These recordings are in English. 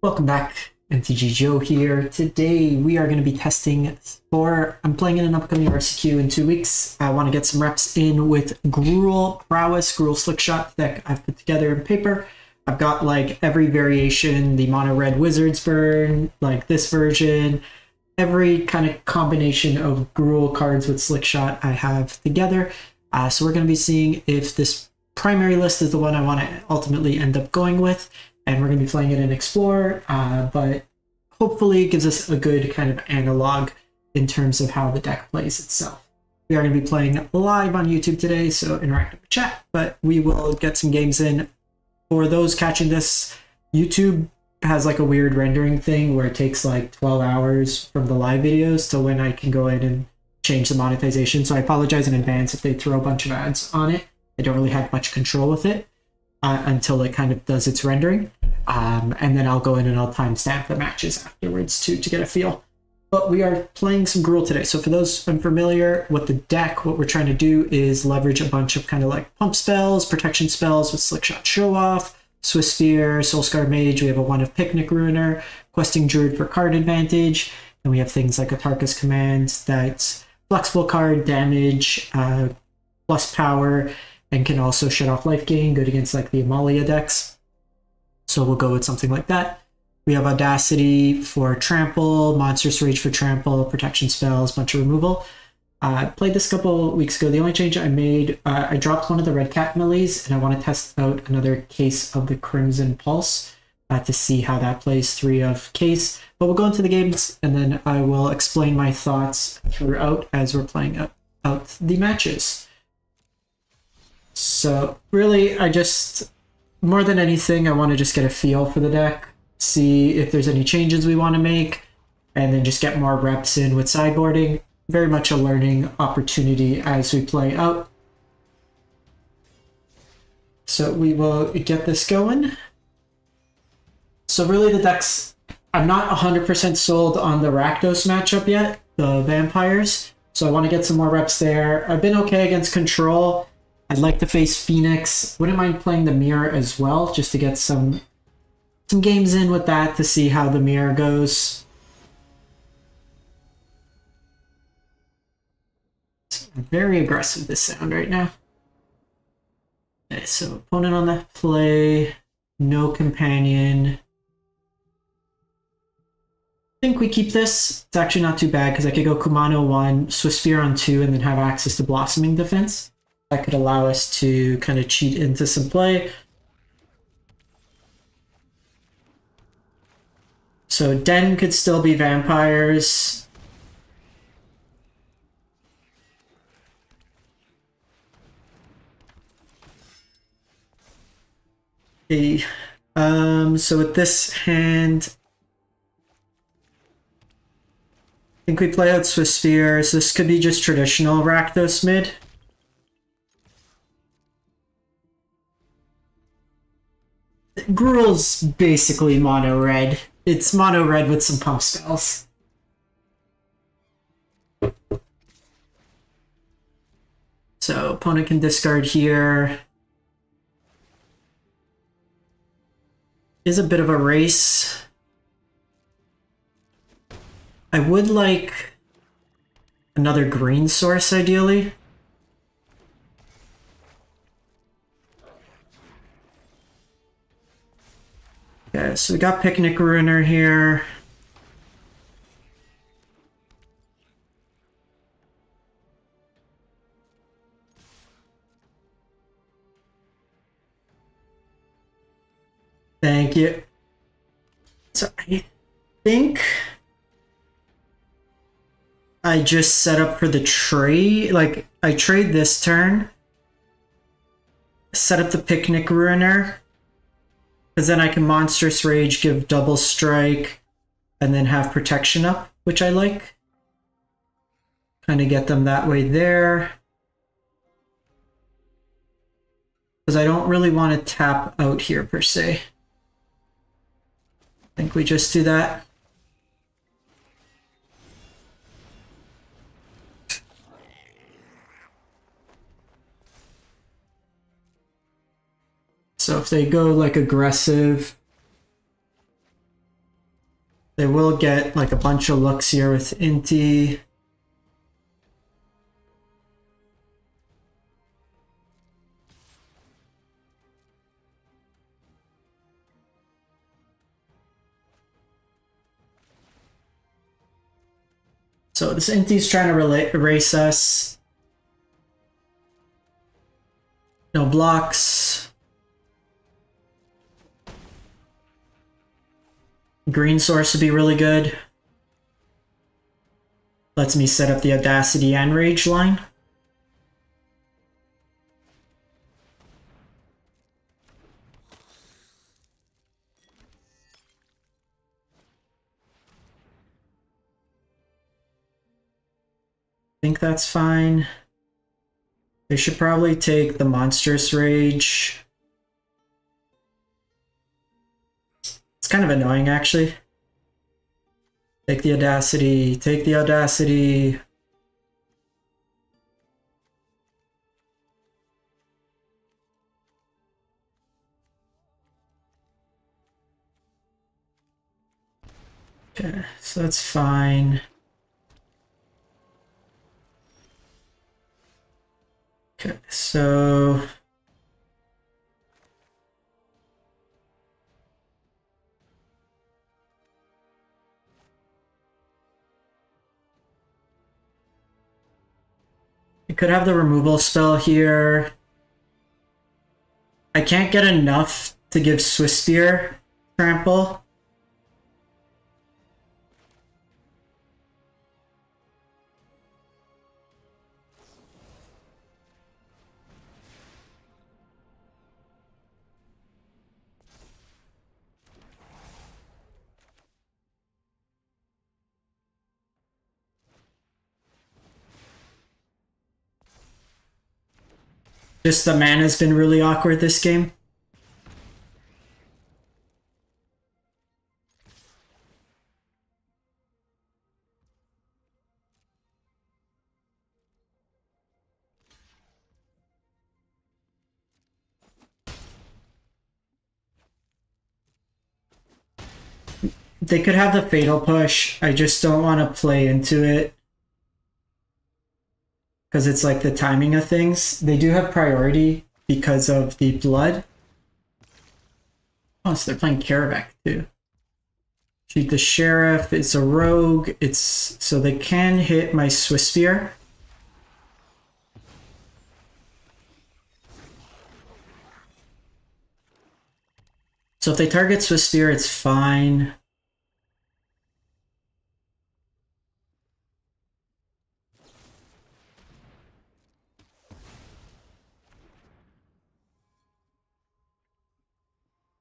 Welcome back, MTG Joe here. Today we are going to be testing for, I'm playing in an upcoming RCQ in two weeks. I want to get some reps in with Gruul Prowess, Gruul Slickshot deck I've put together in paper. I've got like every variation, the mono red Wizards burn, like this version, every kind of combination of Gruul cards with Slickshot I have together. Uh, so we're going to be seeing if this primary list is the one I want to ultimately end up going with and we're going to be playing it in Explorer, uh, but hopefully it gives us a good kind of analog in terms of how the deck plays itself. We are going to be playing live on YouTube today, so interactive chat, but we will get some games in. For those catching this, YouTube has like a weird rendering thing where it takes like 12 hours from the live videos to when I can go in and change the monetization. So I apologize in advance if they throw a bunch of ads on it. I don't really have much control with it uh, until it kind of does its rendering. Um, and then I'll go in and I'll timestamp the matches afterwards too to get a feel. But we are playing some Gruul today. So for those unfamiliar with the deck, what we're trying to do is leverage a bunch of kind of like pump spells, protection spells with Slickshot Show Off, Swiftspear, Soulscar Mage. We have a one of Picnic Ruiner, Questing Druid for card advantage. And we have things like Atarka's Command that's flexible card, damage, uh, plus power, and can also shut off life gain, good against like the Amalia decks. So we'll go with something like that. We have Audacity for Trample, Monstrous Rage for Trample, Protection Spells, bunch of removal. I uh, played this a couple weeks ago. The only change I made, uh, I dropped one of the Redcap Melees, and I want to test out another case of the Crimson Pulse uh, to see how that plays three of case. But we'll go into the games, and then I will explain my thoughts throughout as we're playing out, out the matches. So really, I just more than anything, I want to just get a feel for the deck, see if there's any changes we want to make, and then just get more reps in with sideboarding. Very much a learning opportunity as we play out. So we will get this going. So really the decks, I'm not 100% sold on the Rakdos matchup yet, the Vampires. So I want to get some more reps there. I've been okay against Control. I'd like to face Phoenix. Wouldn't mind playing the Mirror as well, just to get some some games in with that to see how the Mirror goes. very aggressive this sound right now. Okay, so opponent on the play, no companion. I think we keep this. It's actually not too bad because I could go Kumano 1, Swiftspear on 2, and then have access to Blossoming Defense that could allow us to kind of cheat into some play. So Den could still be vampires. Okay. Um, so with this hand, I think we play out Swiftspear. So this could be just traditional Rakdos mid. Gruul's basically mono red. It's mono red with some pump spells. So opponent can discard here. Is a bit of a race. I would like another green source ideally. Okay, so we got Picnic Ruiner here. Thank you. So I think I just set up for the trade. Like, I trade this turn, set up the Picnic Ruiner, because then I can Monstrous Rage, give Double Strike, and then have Protection up, which I like. Kind of get them that way there. Because I don't really want to tap out here per se. I think we just do that. So if they go like aggressive, They will get like a bunch of looks here with Inti. So this Inti's trying to erase us. No blocks. Green source would be really good. Lets me set up the Audacity and Rage line. I think that's fine. They should probably take the Monstrous Rage. It's kind of annoying, actually. Take the Audacity, take the Audacity. Okay, so that's fine. Okay, so You could have the removal spell here. I can't get enough to give Swiftspear trample. Just the mana's been really awkward this game. They could have the fatal push. I just don't want to play into it because it's like the timing of things. They do have priority because of the blood. Oh, so they're playing Kaervek too. Shoot the sheriff. It's a rogue. It's so they can hit my Swiftspear. So if they target Swiftspear, it's fine.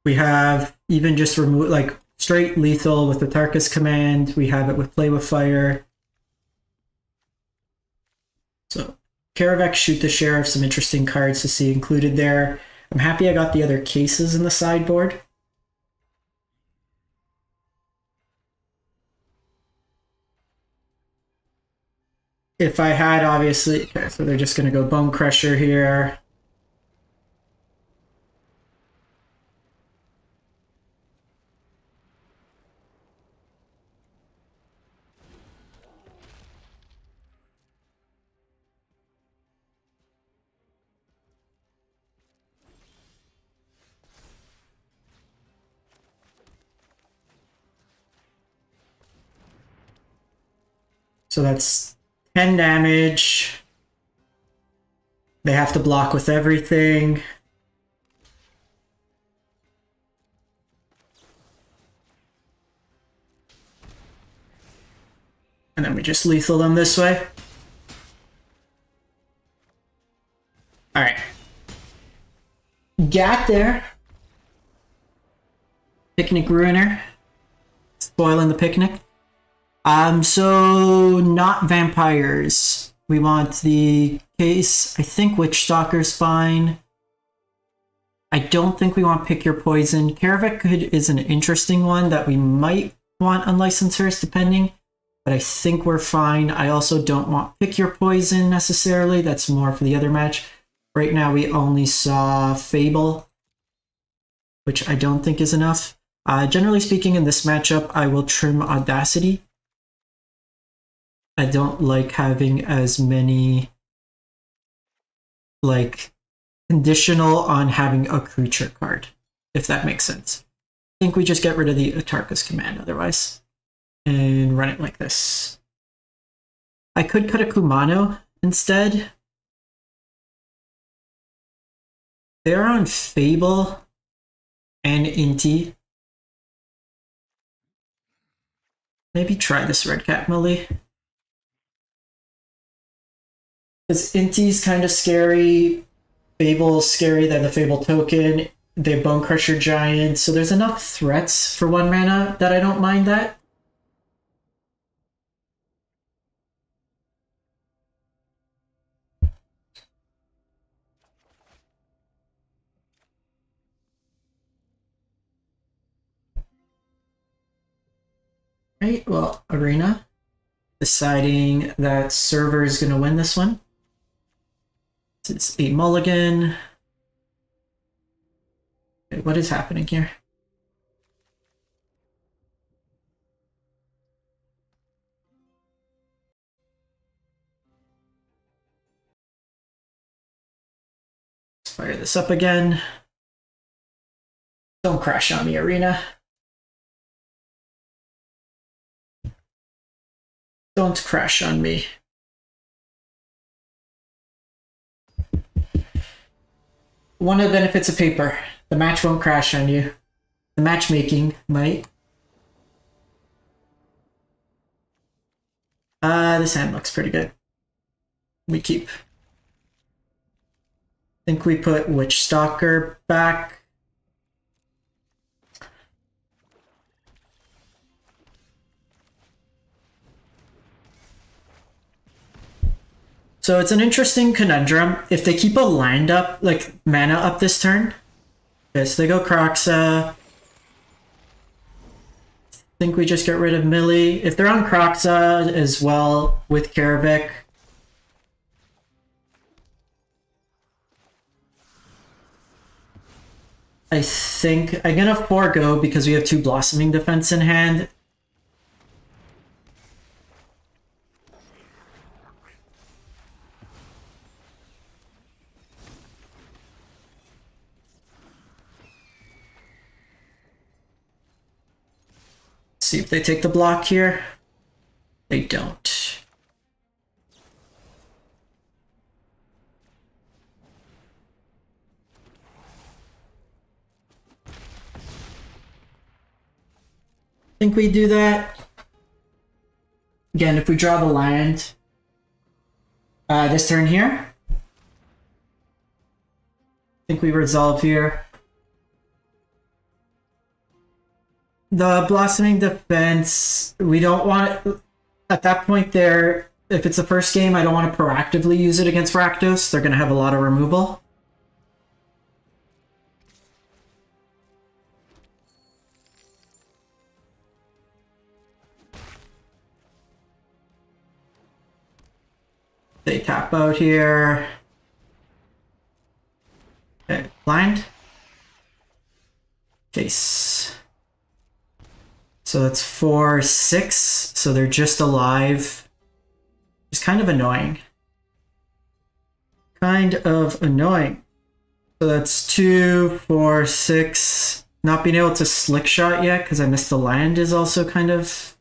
We have even just remove like straight lethal with the Atarka's command. We have it with play with fire. So Kaervek, shoot the sheriff, some interesting cards to see included there. I'm happy I got the other cases in the sideboard. If I had obviously, okay, so they're just gonna go Bone Crusher here. So that's 10 damage. They have to block with everything. And then we just lethal them this way. Alright. Gat there. Picnic Ruiner. Spoiling the picnic. Um, so not vampires. We want the case. I think Witch Stalker's fine. I don't think we want Pick Your Poison. Kaervek is an interesting one that we might want unlicensed depending, but I think we're fine. I also don't want Pick Your Poison necessarily. That's more for the other match. Right now we only saw Fable, which I don't think is enough. Uh, generally speaking, in this matchup, I will trim Audacity. I don't like having as many, like, conditional on having a creature card, if that makes sense. I think we just get rid of the Atarka's command otherwise, and run it like this. I could cut a Kumano instead. They're on Fable and Inti. Maybe try this Redcap Melee. Because Inti's kind of scary. Fable's scary, they the Fable token. They Bone Crusher Giant, so there's enough threats for one mana that I don't mind that. Right, well, Arena deciding that server is going to win this one. It's a mulligan. What is happening here? Let's fire this up again. Don't crash on me, Arena. Don't crash on me. One of the benefits of paper. The match won't crash on you. The matchmaking might. Uh, this hand looks pretty good. We keep. I think we put Witch Stalker back. So it's an interesting conundrum. If they keep a lined up, like, mana up this turn, okay, so they go Kroxa. I think we just get rid of Melee. If they're on Kroxa as well with Kaervek, I think I'm gonna forego because we have two Blossoming Defense in hand. See if they take the block here. They don't. think we do that. Again, if we draw the land uh, this turn here, I think we resolve here. The blossoming defense we don't want at that point there if it's the first game i don't want to proactively use it against rakdos. They're going to have a lot of removal. They tap out here. Okay blind. Face so that's four, six. So they're just alive. It's kind of annoying. Kind of annoying. So that's two, four, six. Not being able to slick shot yet because I missed the land is also kind of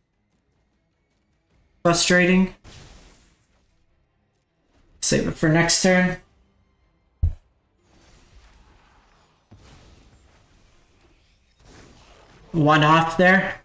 frustrating. Save it for next turn. One off there.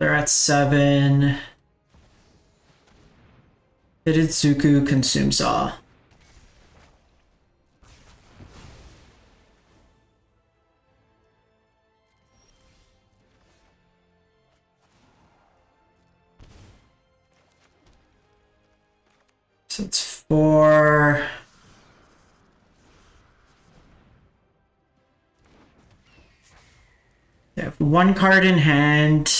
They're at seven. Hidetsugu Consumes All. So it's four. They have one card in hand.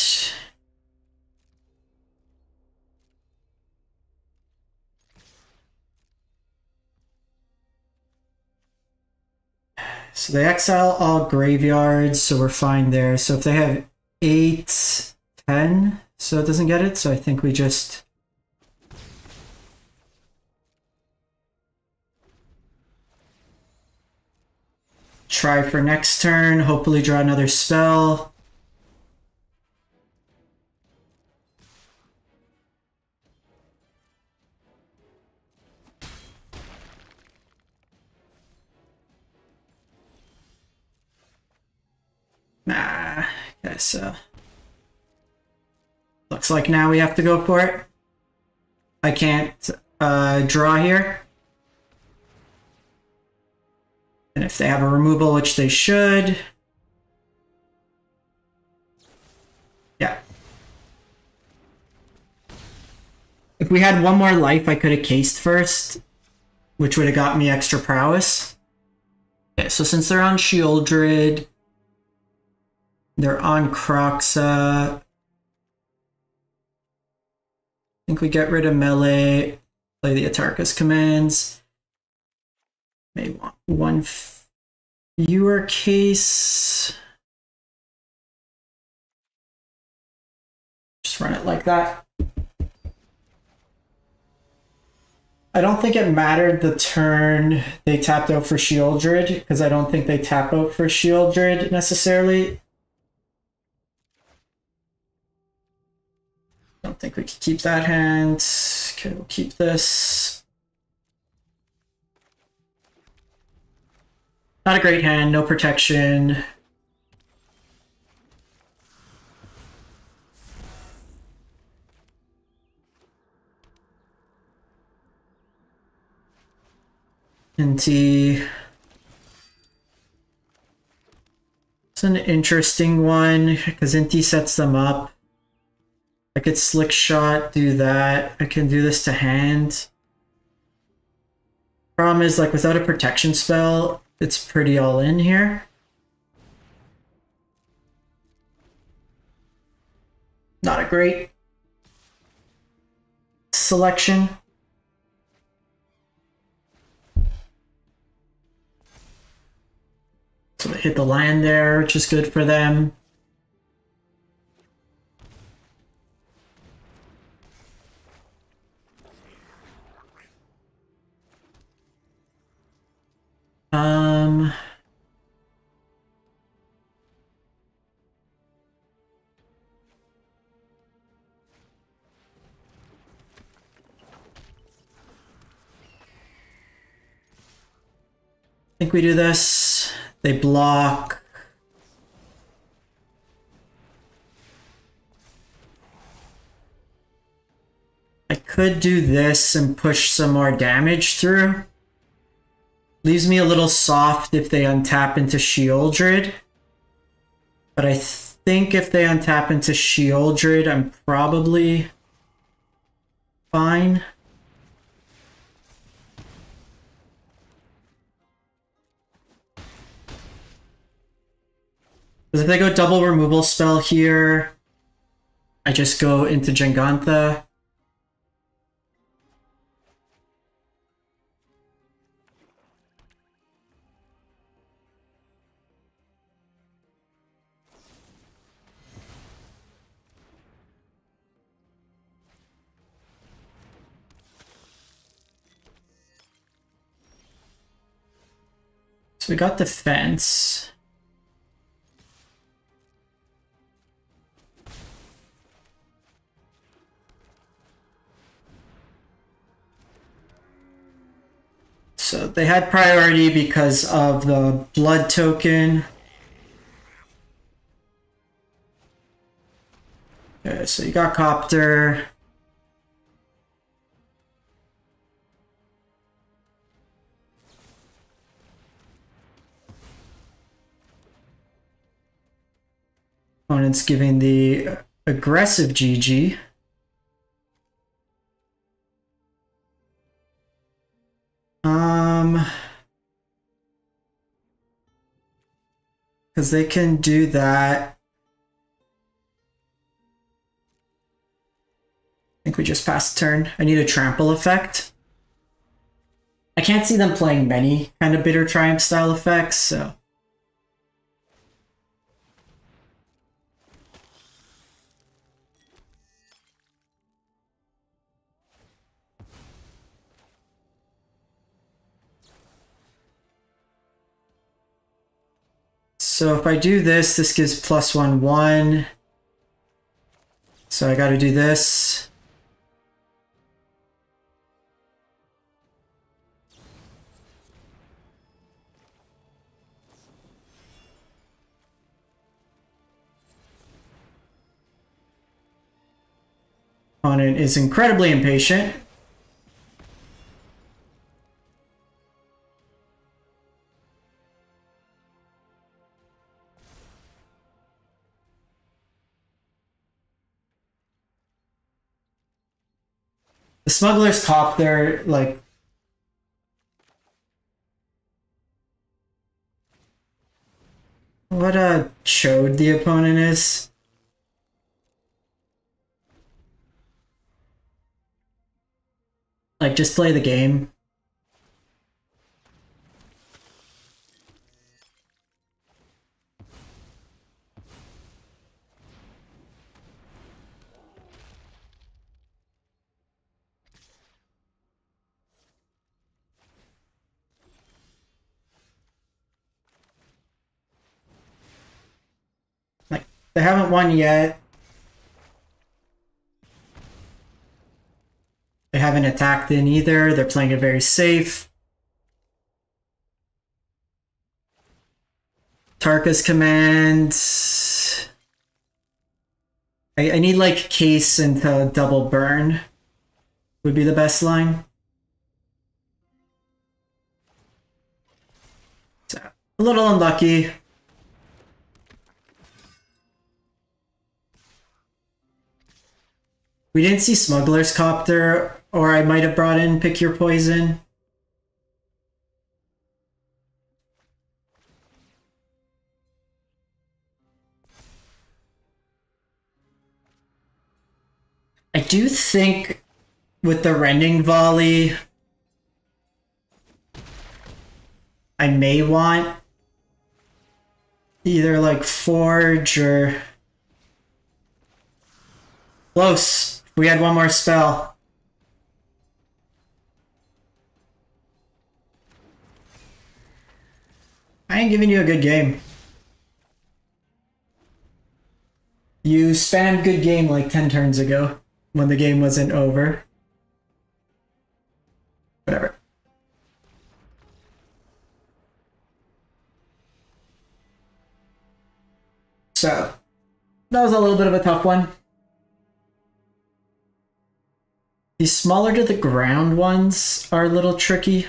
So they exile all graveyards, so we're fine there. So if they have 8, 10, so it doesn't get it, so I think we just... Try for next turn, hopefully draw another spell. Nah, okay, so... Looks like now we have to go for it. I can't uh, draw here. And if they have a removal, which they should... Yeah. If we had one more life, I could have cased first, which would have got me extra prowess. Okay, so since they're on Sheoldred, they're on Kroxa. I think we get rid of melee, play the Atarka's commands. May want one fewer case. Just run it like that. I don't think it mattered the turn they tapped out for Sheoldred, because I don't think they tap out for Sheoldred necessarily. Don't think we can keep that hand. Okay, we'll keep this. Not a great hand, no protection. Inti. It's an interesting one because Inti sets them up. I could slick shot, do that. I can do this to hand. Problem is, like, without a protection spell, it's pretty all in here. Not a great selection. So hit the land there, which is good for them. Um... I think we do this. They block. I could do this and push some more damage through. Leaves me a little soft if they untap into Sheoldred. But I think if they untap into Sheoldred, I'm probably fine. Because if they go double removal spell here, I just go into Jegantha. We got defense. So they had priority because of the blood token. Okay, so you got Copter. Opponent's giving the aggressive GG. Um, because they can do that. I think we just passed turn. I need a trample effect. I can't see them playing many kind of bitter triumph style effects, so. So if I do this, this gives plus one, one. So I gotta do this. Opponent is incredibly impatient. The smugglers copter, like what a chode the opponent is. Like just play the game. They haven't won yet. They haven't attacked in either. They're playing it very safe. Atarka's command. I, I need like case into double burn would be the best line. So, a little unlucky. We didn't see Smuggler's Copter, or I might have brought in Pick Your Poison. I do think with the Rending Volley, I may want either like Forge or... Close. We had one more spell. I ain't giving you a good game. You spammed good game like 10 turns ago when the game wasn't over. Whatever. So, that was a little bit of a tough one. The smaller to the ground ones are a little tricky.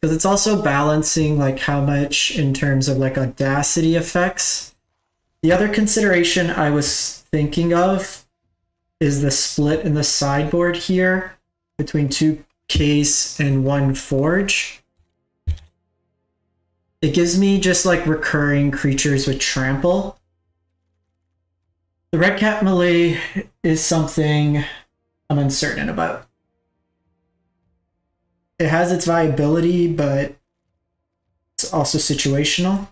Because it's also balancing like how much in terms of like audacity effects. The other consideration I was thinking of is the split in the sideboard here between two case and one forge. It gives me just like recurring creatures with trample. The red cap melee is something I'm uncertain about. It has its viability, but it's also situational.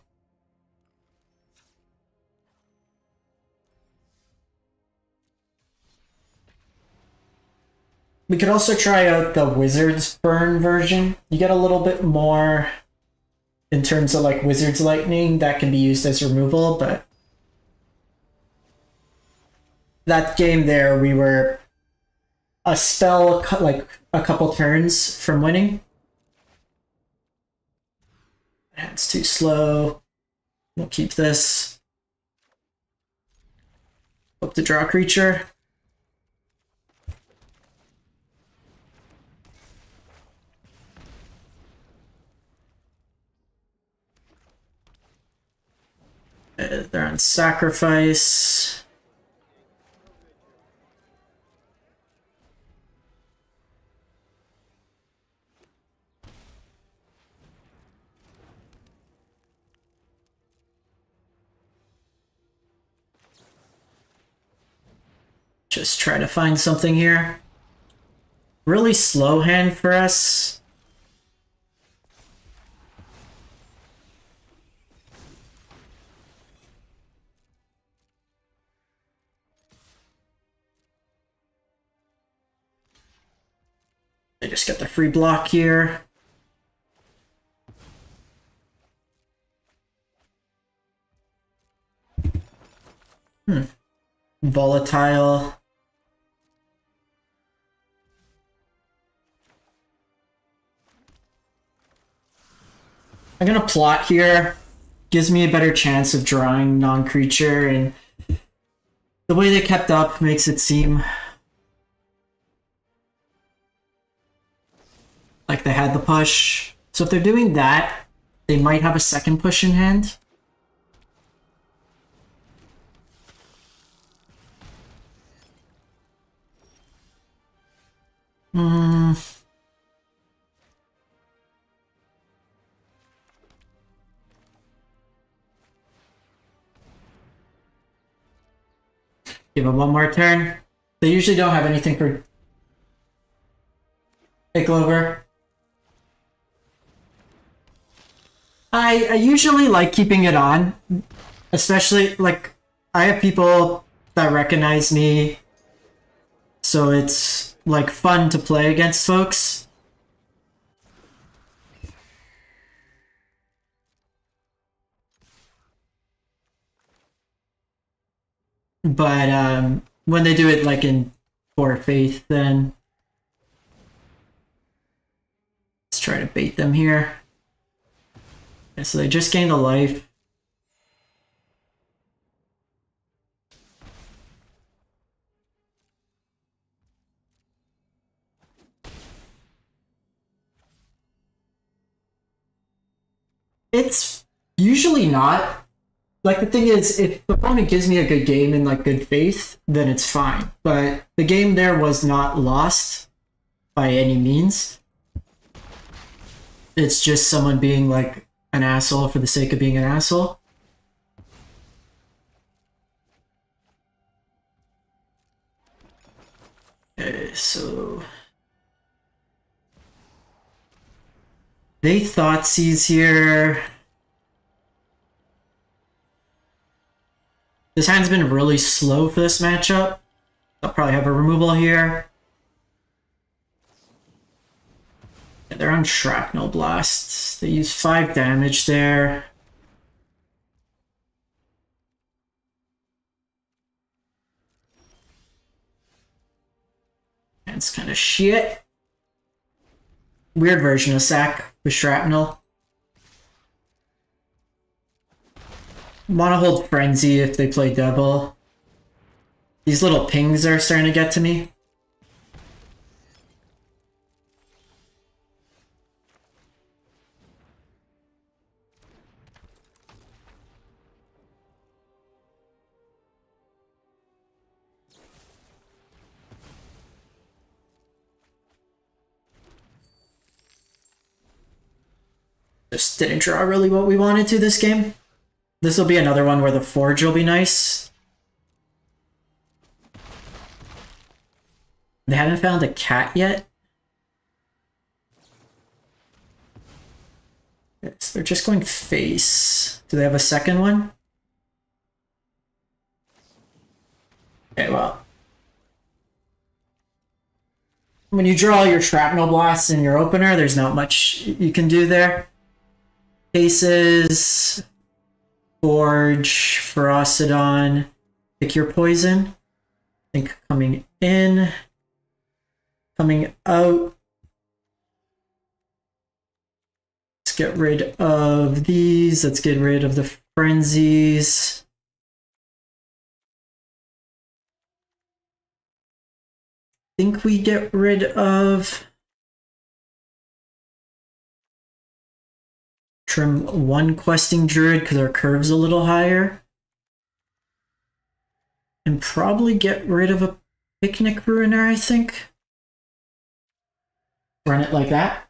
We could also try out the Wizard's Burn version. You get a little bit more in terms of like Wizard's Lightning that can be used as removal, but that game there, we were a spell like a couple turns from winning. It's too slow. We'll keep this. Hope to draw creature. Uh, they're on sacrifice. Just try to find something here. Really slow hand for us. I just got the free block here. Hmm. Volatile. I'm gonna plot here. Gives me a better chance of drawing non-creature, and the way they kept up makes it seem like they had the push. So if they're doing that, they might have a second push in hand. Hmm. Give them one more turn. They usually don't have anything for Take over. I, I usually like keeping it on, especially like I have people that recognize me, so it's like fun to play against folks. But um, when they do it like in poor faith, then let's try to bait them here. So they just gained a life. It's usually not. Like the thing is, if the opponent gives me a good game in like good faith, then it's fine. But the game there was not lost by any means. It's just someone being like an asshole for the sake of being an asshole. Okay, so they Thoughtseize here. This hand's been really slow for this matchup. I'll probably have a removal here. Yeah, they're on Shrapnel Blasts. They use 5 damage there. That's kind of shit. Weird version of sack with shrapnel. Want to hold Frenzy if they play Devil. These little pings are starting to get to me. Just didn't draw really what we wanted to this game. This will be another one where the Forge will be nice. They haven't found a cat yet. Yes, they're just going face. Do they have a second one? Okay, well. When you draw your shrapnel blasts in your opener, there's not much you can do there. Cases, Forge, Ferocidon, pick your poison. I think coming in, coming out. Let's get rid of these. Let's get rid of the frenzies. I think we get rid of trim one questing druid because our curve's a little higher. And probably get rid of a picnic ruiner, I think. Run it like that.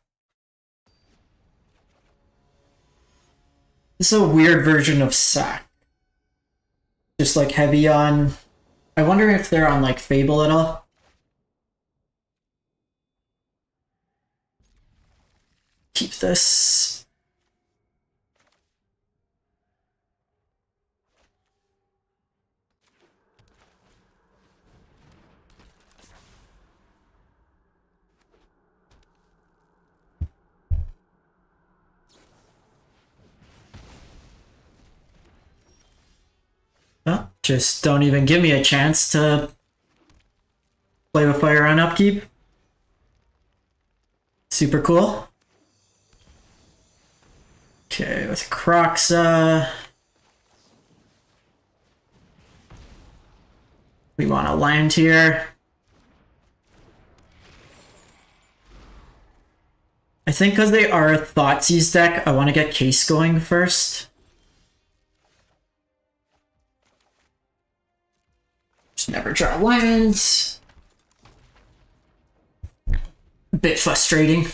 This is a weird version of sack. Just like heavy on I wonder if they're on like Fable at all. Keep this. Well, just don't even give me a chance to play with fire on upkeep. Super cool. Okay, with Kroxa. Uh, we want to land here. I think because they are a Thoughtseize deck, I want to get Case going first. Just never draw lands. A bit frustrating.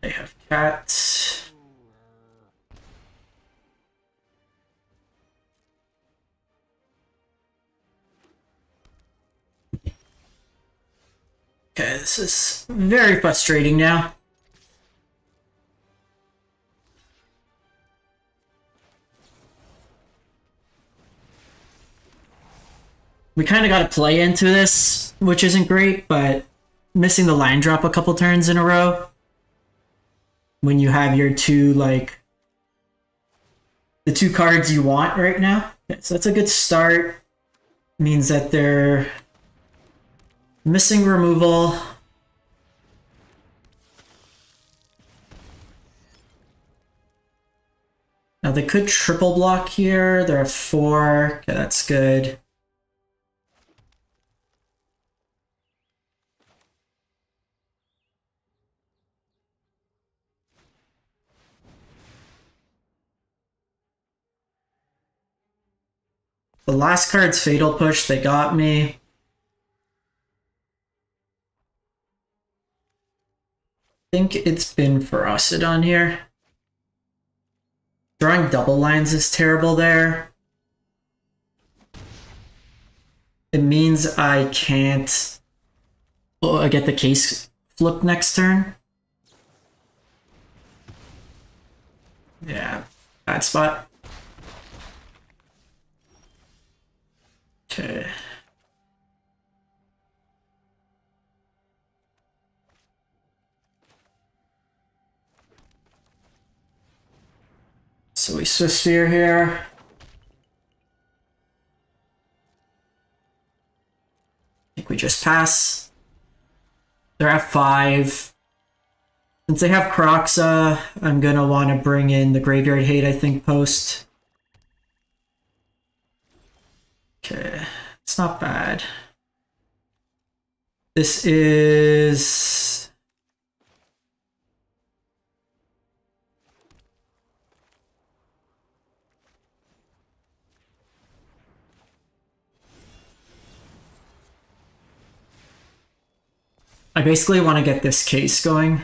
They have cats. Okay, this is very frustrating now. We kind of got to play into this, which isn't great, but missing the line drop a couple turns in a row when you have your two, like, the two cards you want right now. So that's a good start. Means that they're Missing removal. Now they could triple block here. There are four. Okay, that's good. The last card's Fatal Push. They got me. Think it's been Ferocidon on here. Drawing double lines is terrible there. It means I can't oh, get the case flipped next turn. Yeah, bad spot. Okay. So we Swiftspear here. I think we just pass. They're at five. Since they have Kroxa, I'm gonna want to bring in the Graveyard Hate, I think, post. Okay, it's not bad. This is I basically want to get this case going.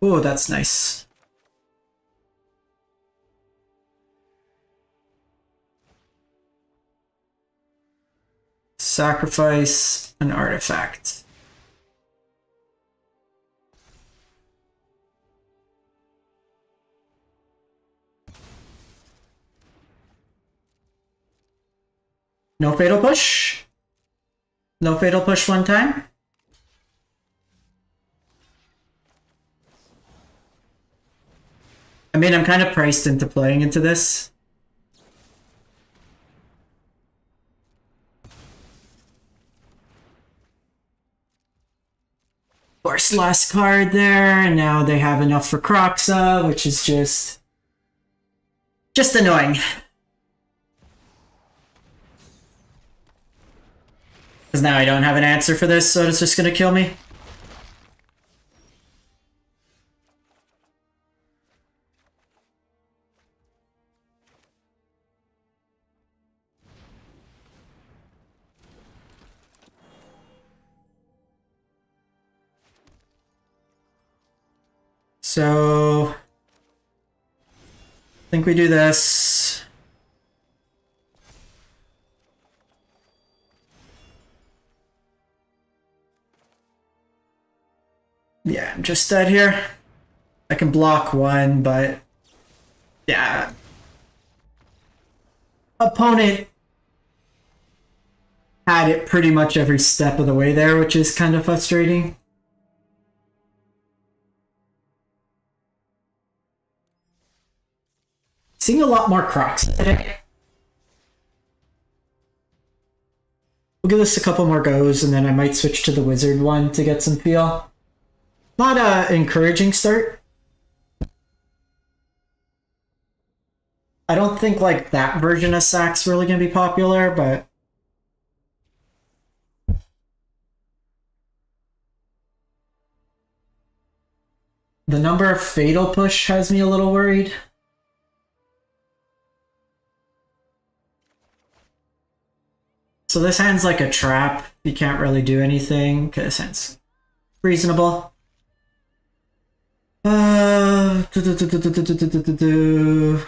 Oh, that's nice. Sacrifice an artifact. No fatal push? No fatal push one time? I mean, I'm kind of priced into playing into this. Of course, last card there, and now they have enough for Kroxa, which is just... just annoying. Because now I don't have an answer for this, so it's just gonna kill me. So I think we do this. Yeah, I'm just dead here. I can block one, but yeah. Opponent had it pretty much every step of the way there, which is kind of frustrating. Seeing a lot more Crocs today. We'll give this a couple more goes, and then I might switch to the Wizard one to get some feel. Not a encouraging start. I don't think like that version of Sack's really gonna be popular, but the number of fatal push has me a little worried. So this hand's like a trap. You can't really do anything. Okay, this hand's reasonable. Uh, do, do, do,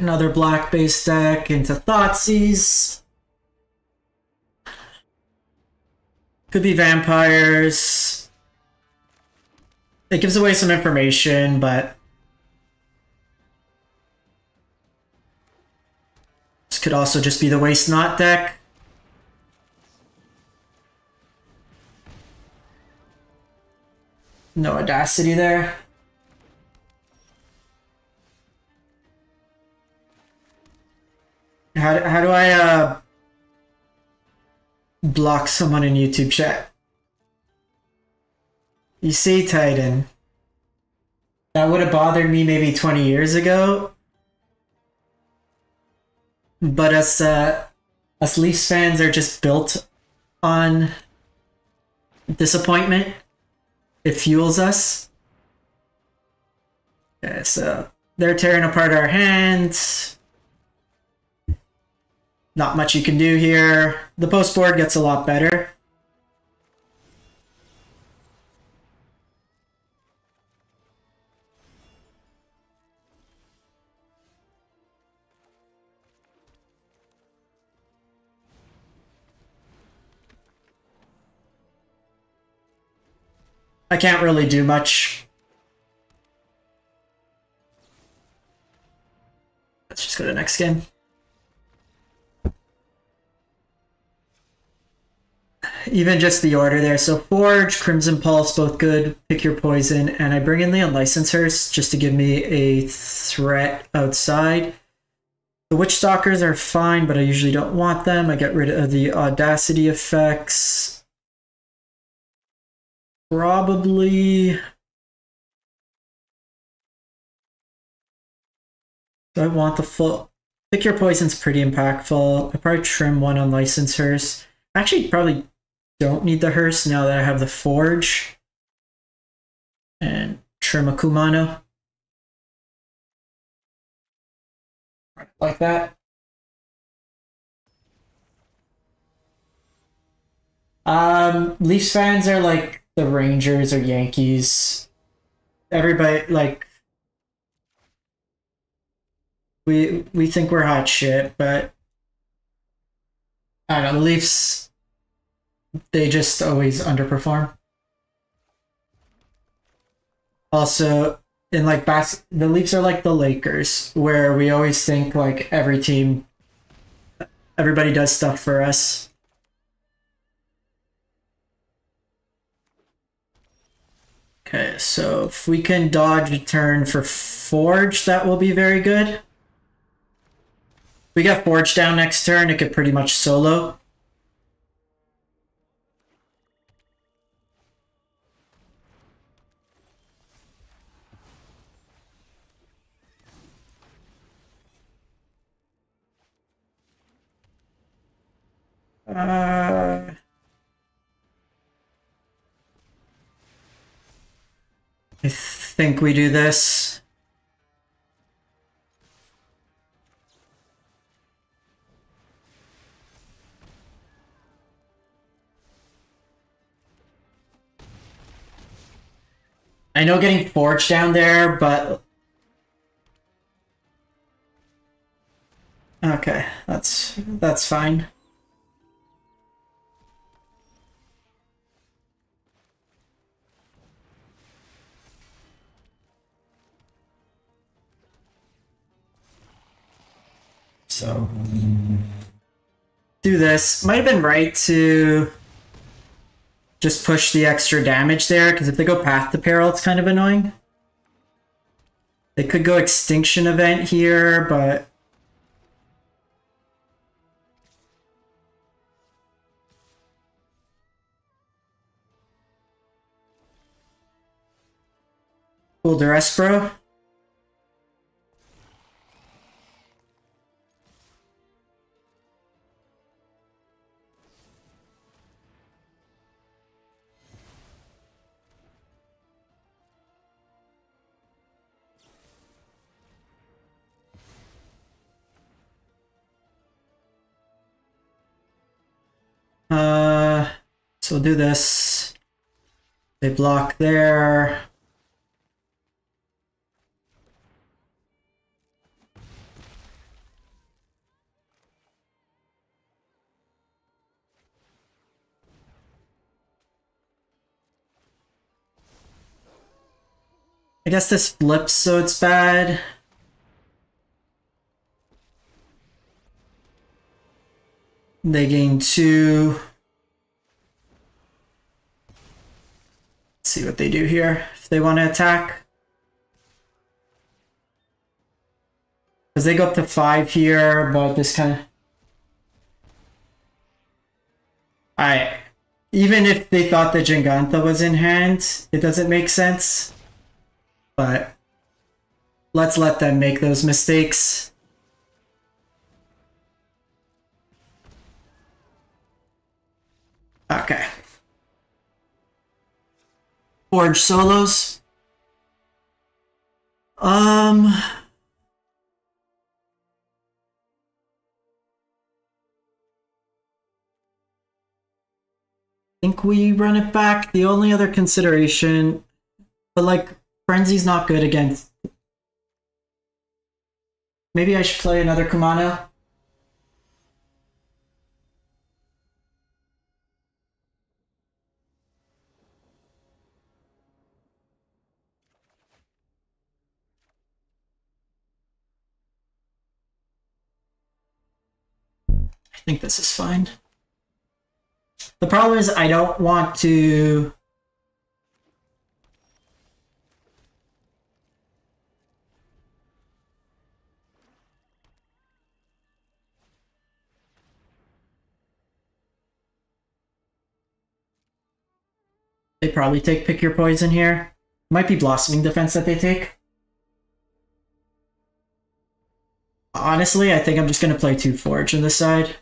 another black base deck into Thoughtseize. Could be vampires. It gives away some information, but this could also just be the Waste Not deck. No audacity there. How, how do I uh, block someone in YouTube chat? You see, Titan. That would have bothered me maybe 20 years ago. But us, uh, us Leafs fans are just built on disappointment. It fuels us. Okay, so they're tearing apart our hands. Not much you can do here. The post board gets a lot better. I can't really do much. Let's just go to the next game. Even just the order there. So Forge, Crimson Pulse, both good. Pick your poison. And I bring in the Unlicensed just to give me a threat outside. The Witch Stalkers are fine, but I usually don't want them. I get rid of the Audacity effects. Probably... Do I want the full... Pick your poison's pretty impactful. I probably trim one Unlicensed Hearse. Actually, probably don't need the hearse now that I have the forge. And trim a Kumano. Like that. Um, Leafs fans are like the Rangers or Yankees. Everybody like we we think we're hot shit, but I don't know, Leafs they just always underperform. Also, in like bas- the Leafs are like the Lakers, where we always think like every team, everybody does stuff for us. Okay, so if we can dodge a turn for Forge, that will be very good. We got Forge down next turn, it could pretty much solo. Uh, I think we do this. I know getting forged down there, but... Okay, that's that's fine. So do this. Might have been right to just push the extra damage there, because if they go Path to Peril, it's kind of annoying. They could go Extinction Event here, but... Cool Duress, Uh, so do this. They block there. I guess this flips so it's bad. They gain two. Let's see what they do here. If they want to attack. Because they go up to five here, but this kind of... Alright. Even if they thought the Jegantha was in hand, it doesn't make sense. But let's let them make those mistakes. Okay. Forge solos. Um. Think we run it back. The only other consideration, but like Frenzy's not good against. Maybe I should play another Kumano. Think this is fine. The problem is I don't want to... They probably take Pick Your Poison here. Might be Blossoming Defense that they take. Honestly, I think I'm just going to play two Forge on this side.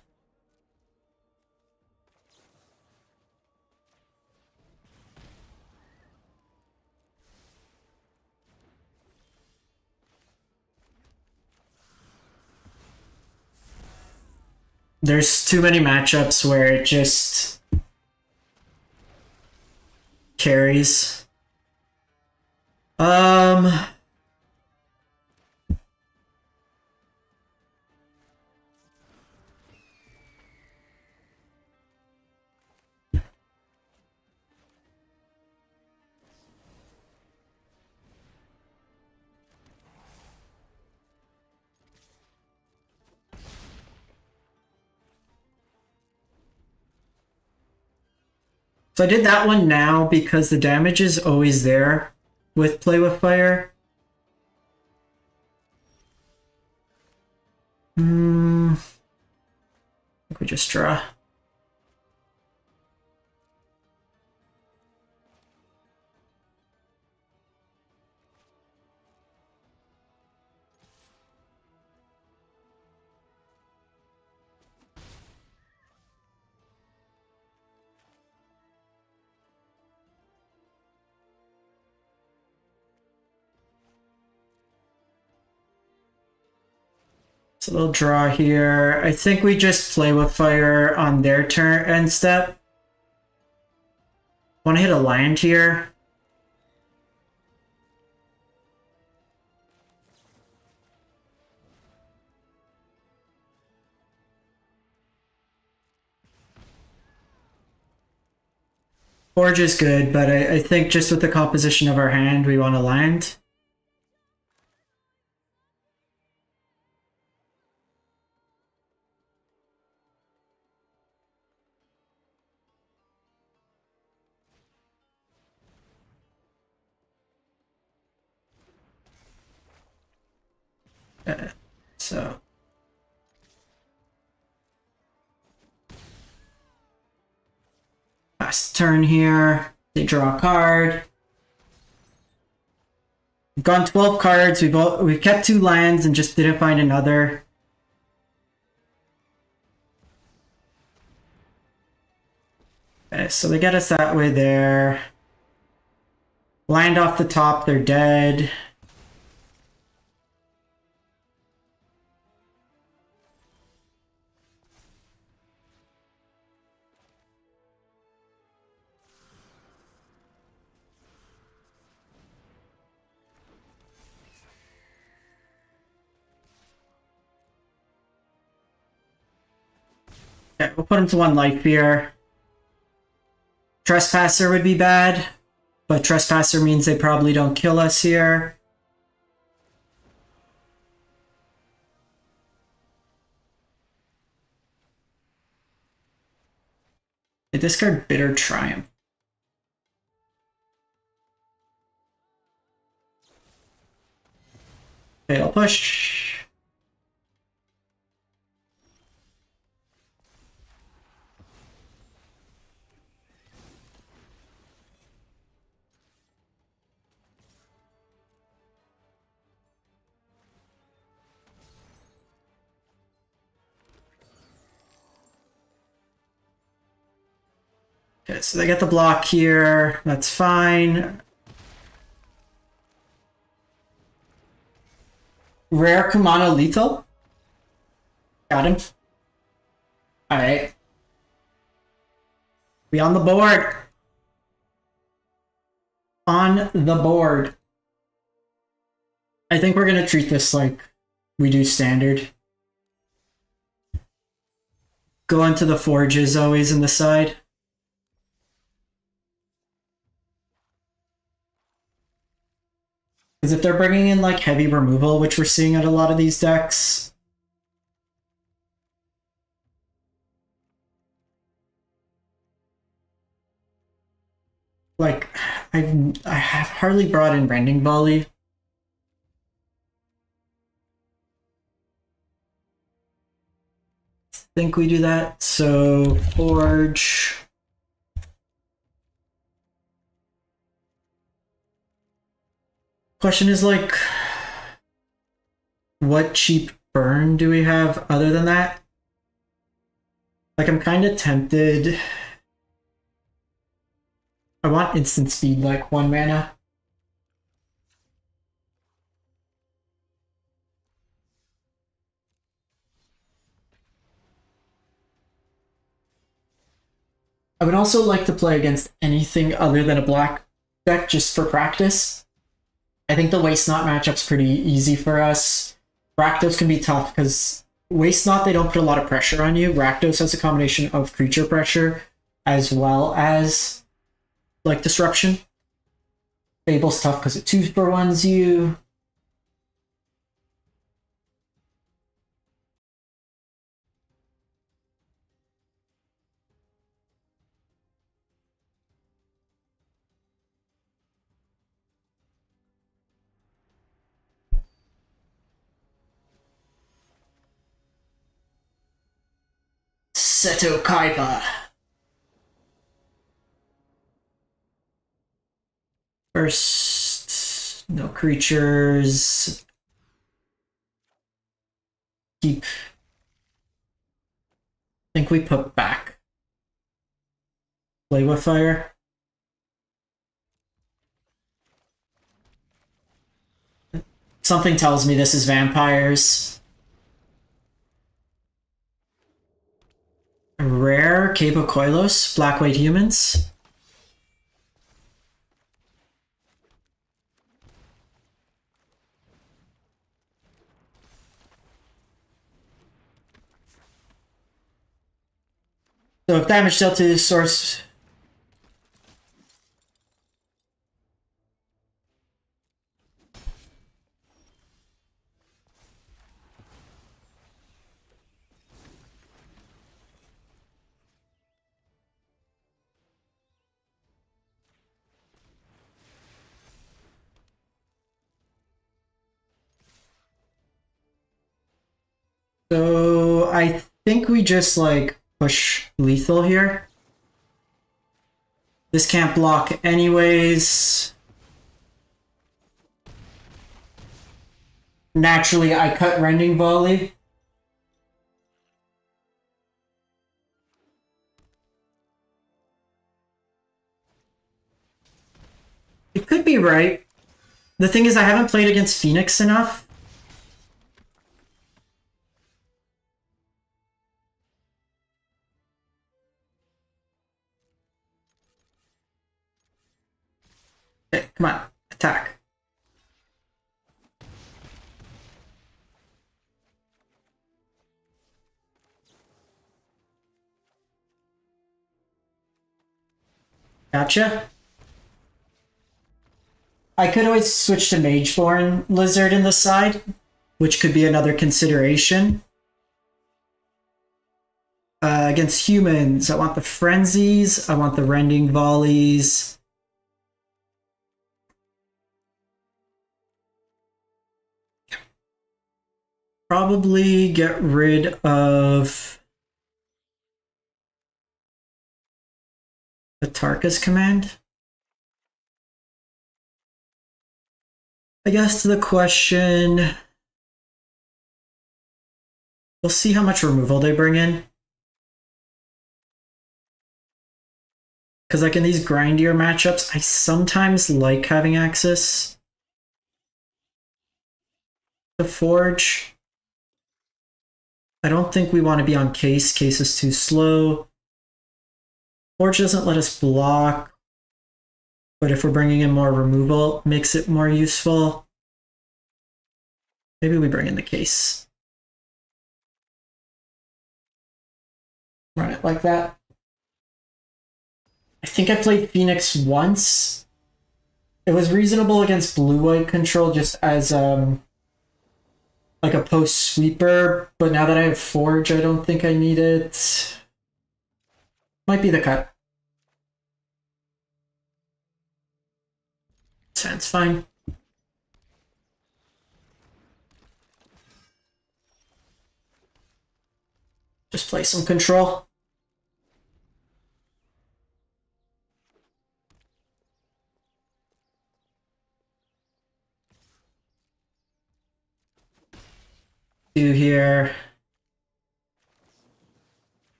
There's too many matchups where it just carries. Um So I did that one now because the damage is always there with Play With Fire. Hmm. I think we just draw. So they'll draw here. I think we just play with fire on their turn end step. Want to hit a land here? Forge is good, but I, I think just with the composition of our hand, we want to land. Turn here. They draw a card. We've gone 12 cards. We've all, we kept two lands and just didn't find another. Okay, so they get us that way there. Land off the top, they're dead. Okay, we'll put him to one life here. Trespasser would be bad, but Trespasser means they probably don't kill us here. They discard Bitter Triumph. Fatal Push. Okay, so they get the block here. That's fine. Rare Kumano lethal. Got him. Alright. We on the board. On the board. I think we're gonna treat this like we do standard. Go into the forges always in the side. Because if they're bringing in like heavy removal, which we're seeing at a lot of these decks, like I've I have hardly brought in Rending Volley. I think we do that. So Forge. Question is like, what cheap burn do we have other than that? Like, I'm kind of tempted. I want instant speed, like one mana. I would also like to play against anything other than a black deck just for practice. I think the Waste Not matchup's pretty easy for us. Rakdos can be tough because Waste Not, they don't put a lot of pressure on you. Rakdos has a combination of creature pressure as well as like disruption. Fable's tough because it two for ones you. Seto Kaiba. First, no creatures. Keep. I think we put back. Play with fire. Something tells me this is vampires. Cave of Koilos, Black White Humans. So if damage dealt to source So I think we just like push lethal here. This can't block anyways. Naturally, I cut Rending Volley. It could be right. The thing is, I haven't played against Phoenix enough. Come on, attack. Gotcha. I could always switch to Magebane Lizard in the side, which could be another consideration. Uh, against humans, I want the Frenzies, I want the Rending Volleys, probably get rid of the Atarka's command. I guess the question... We'll see how much removal they bring in. Because like in these grindier matchups, I sometimes like having access to Forge. I don't think we want to be on case. Case is too slow. Forge doesn't let us block. But if we're bringing in more removal, makes it more useful. Maybe we bring in the case. Run it like that. I think I played Phoenix once. It was reasonable against blue-white control just as um, like a post sweeper, but now that I have Forge, I don't think I need it. Might be the cut. Sounds fine. Just play some control. Do here.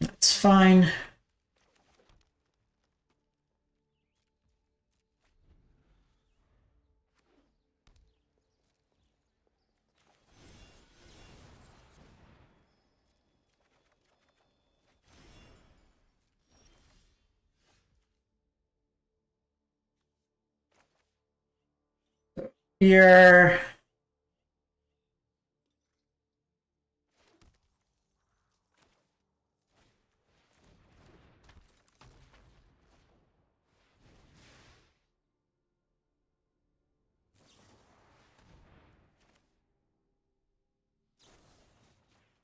That's fine. Here.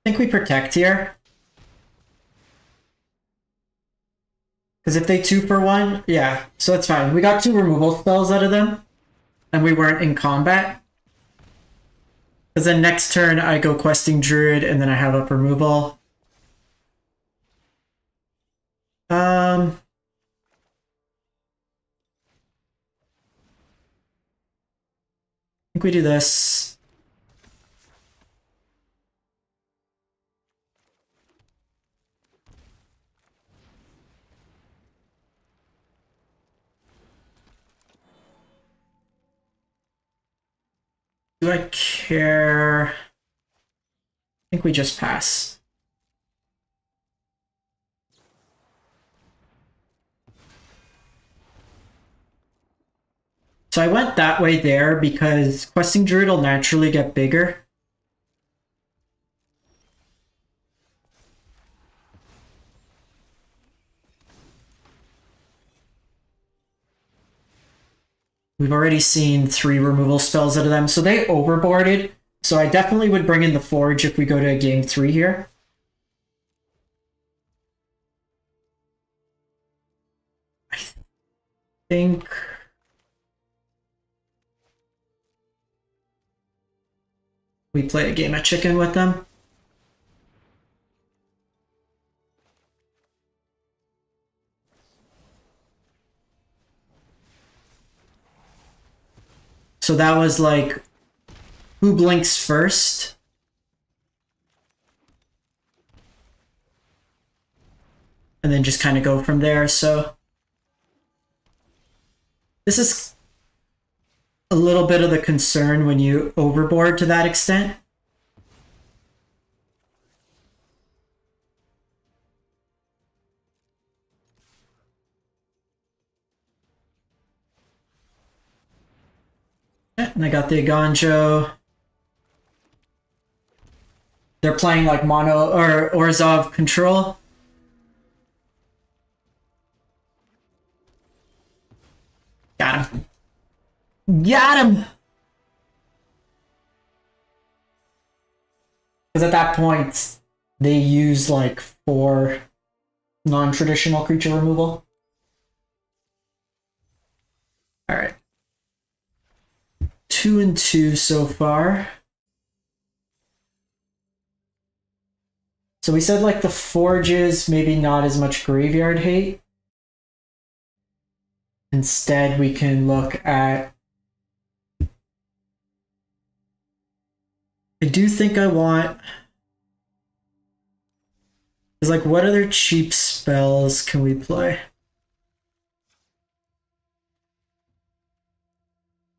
I think we protect here. Because if they two for one, yeah, so it's fine. We got two removal spells out of them and we weren't in combat. Because then next turn I go questing druid and then I have up removal. Um. I think we do this. Do I care? I think we just pass. So I went that way there because questing druid will naturally get bigger. We've already seen three removal spells out of them, so they overboarded. So I definitely would bring in the Forge if we go to game three here. I think... We play a game of chicken with them. So that was like, who blinks first? And then just kind of go from there. So this is a little bit of the concern when you overboard to that extent. And I got the Aganjo. They're playing like mono or Orzhov control. Got him. Got him! Because at that point, they use like four non-traditional creature removal. Alright two and two so far. So we said like the forges, maybe not as much graveyard hate. Instead, we can look at. I do think I want. Is like, what other cheap spells can we play?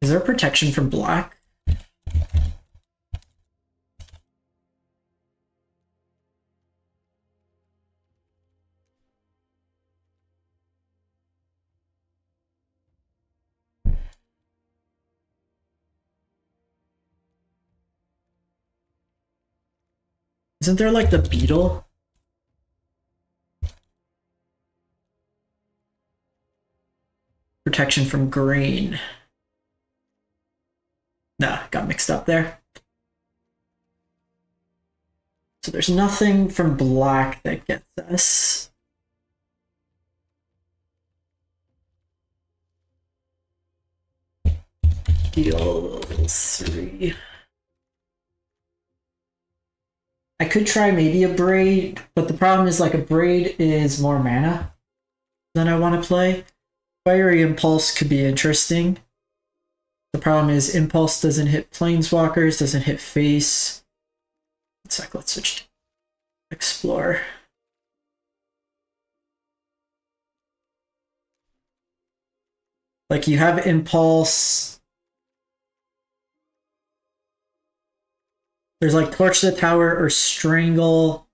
Is there protection from black? Isn't there like the beetle? Protection from green. Nah, got mixed up there. So there's nothing from black that gets us. Deal three. I could try maybe Abrade, but the problem is like Abrade is more mana than I want to play. Fiery Impulse could be interesting. The problem is Impulse doesn't hit Planeswalkers, doesn't hit Face. One sec, let's switch to Explore. Like you have Impulse. There's like Torch the Tower or Strangle.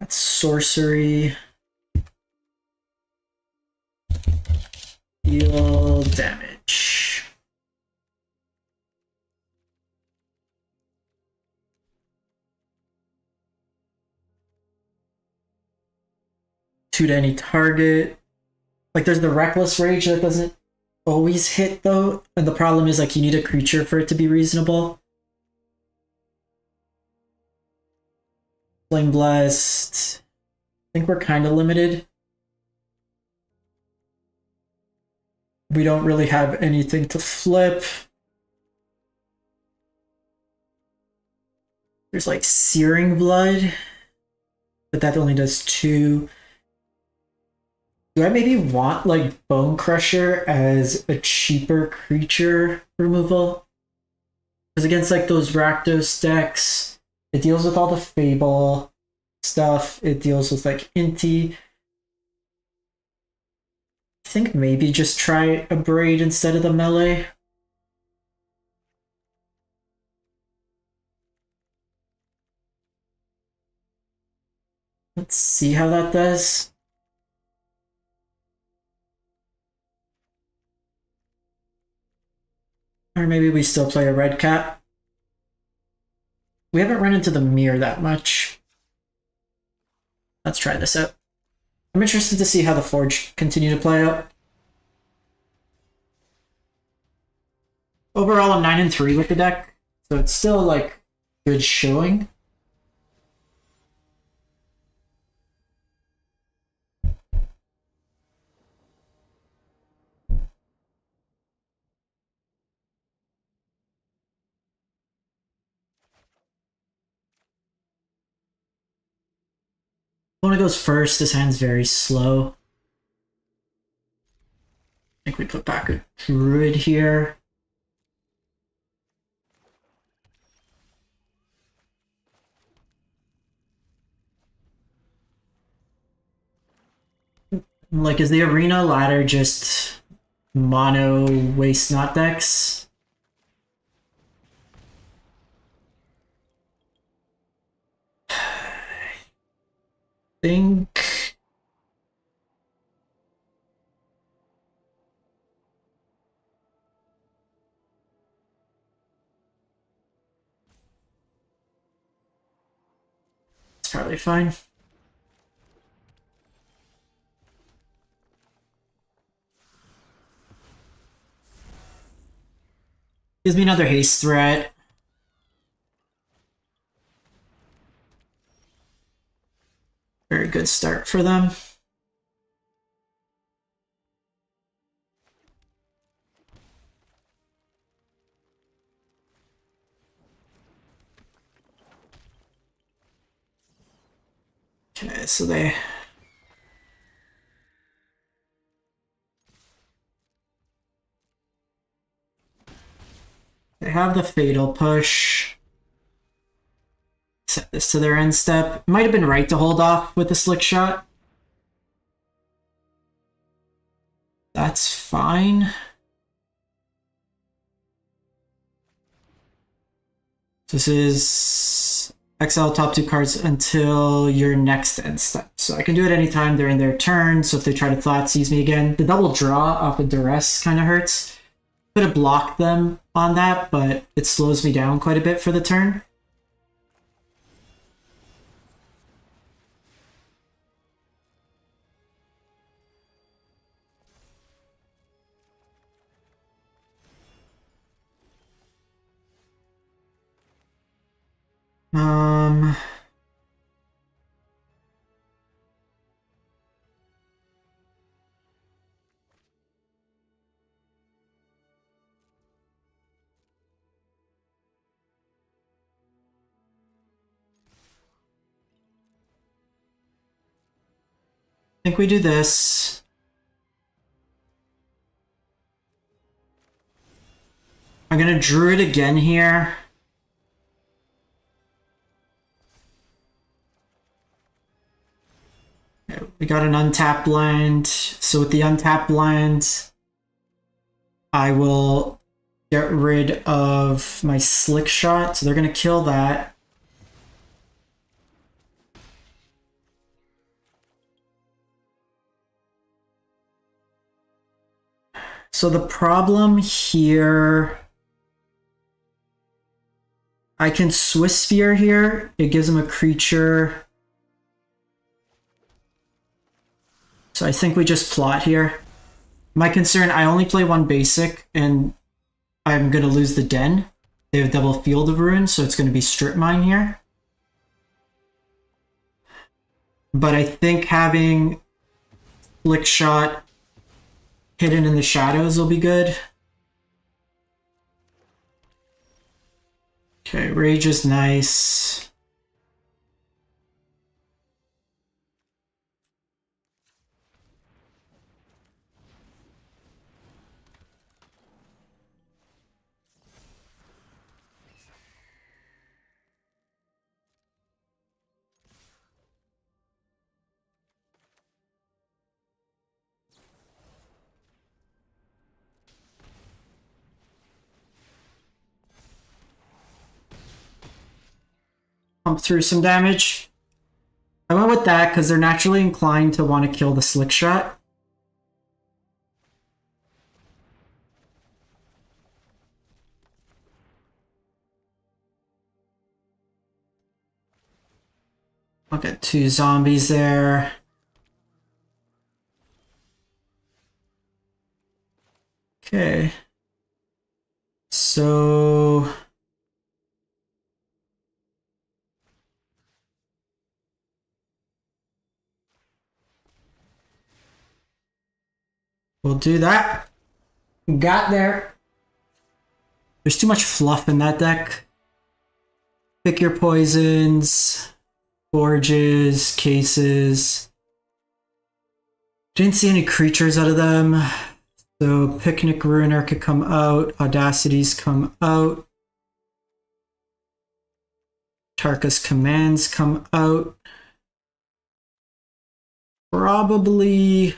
That's sorcery. Damage. Two to any target. Like there's the Reckless Rage that doesn't always hit though. And the problem is like you need a creature for it to be reasonable. Flame Blast. I think we're kind of limited. We don't really have anything to flip. There's like Searing Blood, but that only does two. Do I maybe want like Bonecrusher as a cheaper creature removal? Because against like those Rakdos decks, it deals with all the Fable stuff. It deals with like Inti. I think maybe just try Abrade instead of the melee. Let's see how that does. Or maybe we still play a Redcap. We haven't run into the mirror that much. Let's try this out. I'm interested to see how the Forge continue to play out. Overall, I'm 9 and 3 with the deck, so it's still like good showing. Opponent goes first, his hand's very slow. I think we put back a druid here. Like, is the arena ladder just mono waste not decks? Think it's probably fine. Gives me another haste threat. Very good start for them. Okay, so they They have the fatal push set this to their end step. Might have been right to hold off with the Slickshot. That's fine. This is exile top two cards until your next end step. So I can do it anytime they're in their turn. So if they try to Thoughtseize me again, the double draw off of duress kind of hurts. Could have blocked them on that, but it slows me down quite a bit for the turn. Um. I think we do this. I'm gonna druid again here. We got an untapped land. So with the untapped land, I will get rid of my Slickshot. So they're going to kill that. So the problem here... I can Swiftspear here. It gives him a creature So I think we just plot here. My concern, I only play one basic, and I'm going to lose the den. They have double field of ruin, so it's going to be strip mine here. But I think having Slickshot hidden in the shadows will be good. Okay, rage is nice. Pump through some damage. I went with that because they're naturally inclined to want to kill the Slickshot. I'll get two zombies there. Okay. So... We'll do that. Got there. There's too much fluff in that deck. Pick your poisons, forges, cases. Didn't see any creatures out of them. So Picnic Ruiner could come out, Audacities come out. Tarka's commands come out. Probably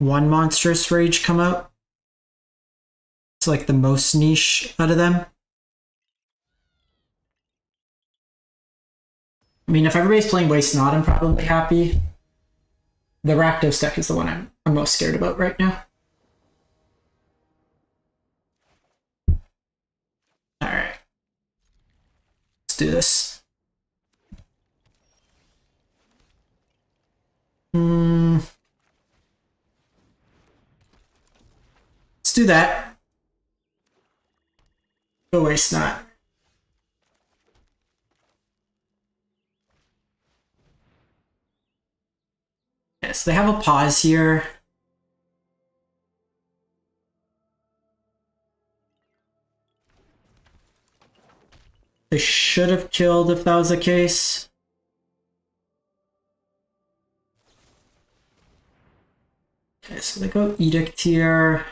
one monstrous rage come out. It's like the most niche out of them. I mean, if everybody's playing Waste Not, I'm probably happy. The Rakdos deck is the one I'm, I'm most scared about right now. Alright. Let's do this. Hmm. Do that. Go Waste Not. Yes, they have a pause here. They should have killed if that was the case. Okay, so they go Edict here.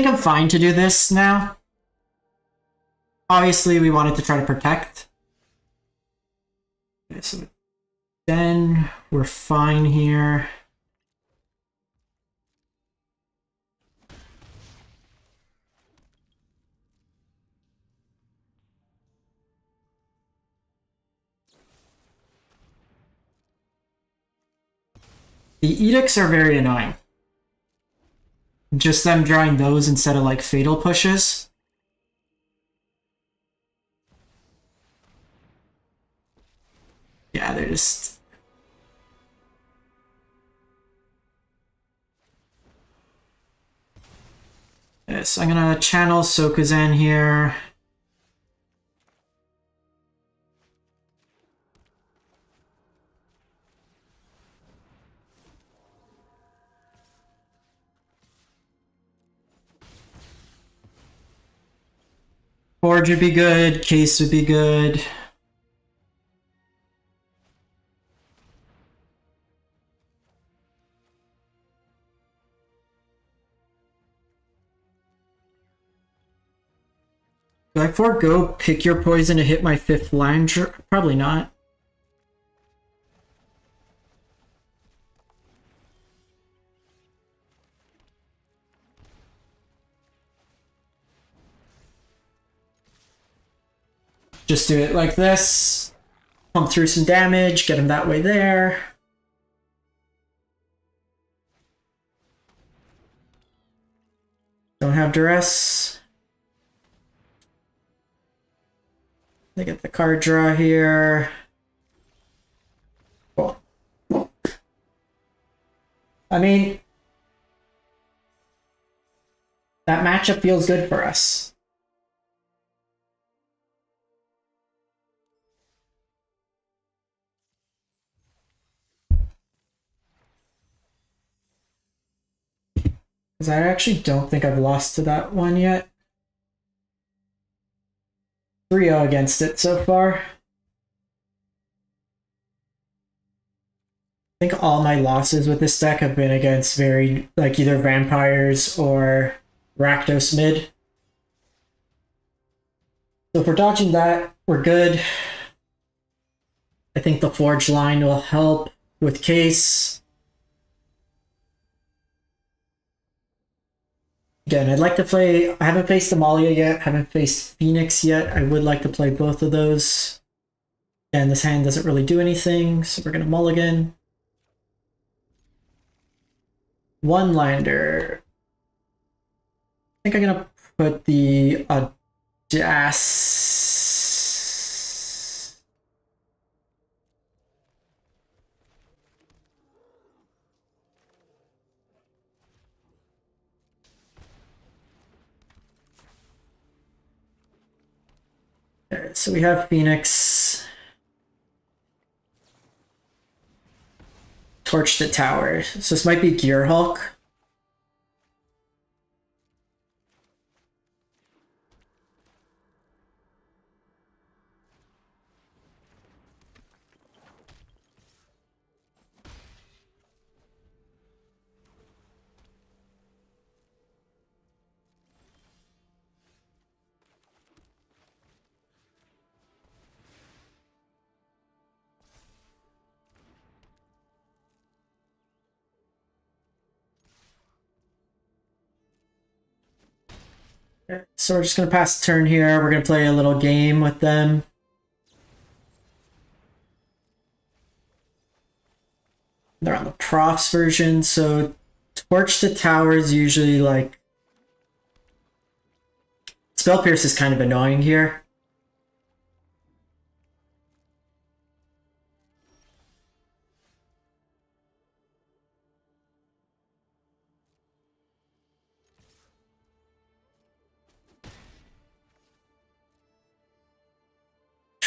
Think I'm fine to do this now. Obviously, we wanted to try to protect. Okay, so then we're fine here. The edicts are very annoying. Just them drawing those instead of like fatal pushes. Yeah, they're just... Yes, I'm gonna channel Sokenzan here. Forge would be good, Case would be good. Do I forego pick your poison to hit my fifth line? Probably not. Just do it like this. Pump through some damage, get him that way there. Don't have duress. They get the card draw here. Cool. I mean, that matchup feels good for us. Because I actually don't think I've lost to that one yet. 3-0 against it so far. I think all my losses with this deck have been against very, like, either vampires or Rakdos mid. So if we're dodging that, we're good. I think the Forge line will help with Case. Again, I'd like to play. I haven't faced Amalia yet. Haven't faced Phoenix yet. I would like to play both of those. And this hand doesn't really do anything, so we're gonna mulligan. One lander. I think I'm gonna put the Audace. So we have Phoenix. Torch the tower. So this might be Gear Hulk. So we're just going to pass the turn here. We're going to play a little game with them. They're on the Proft's version, so Torch the Tower is usually like... Spell Pierce is kind of annoying here.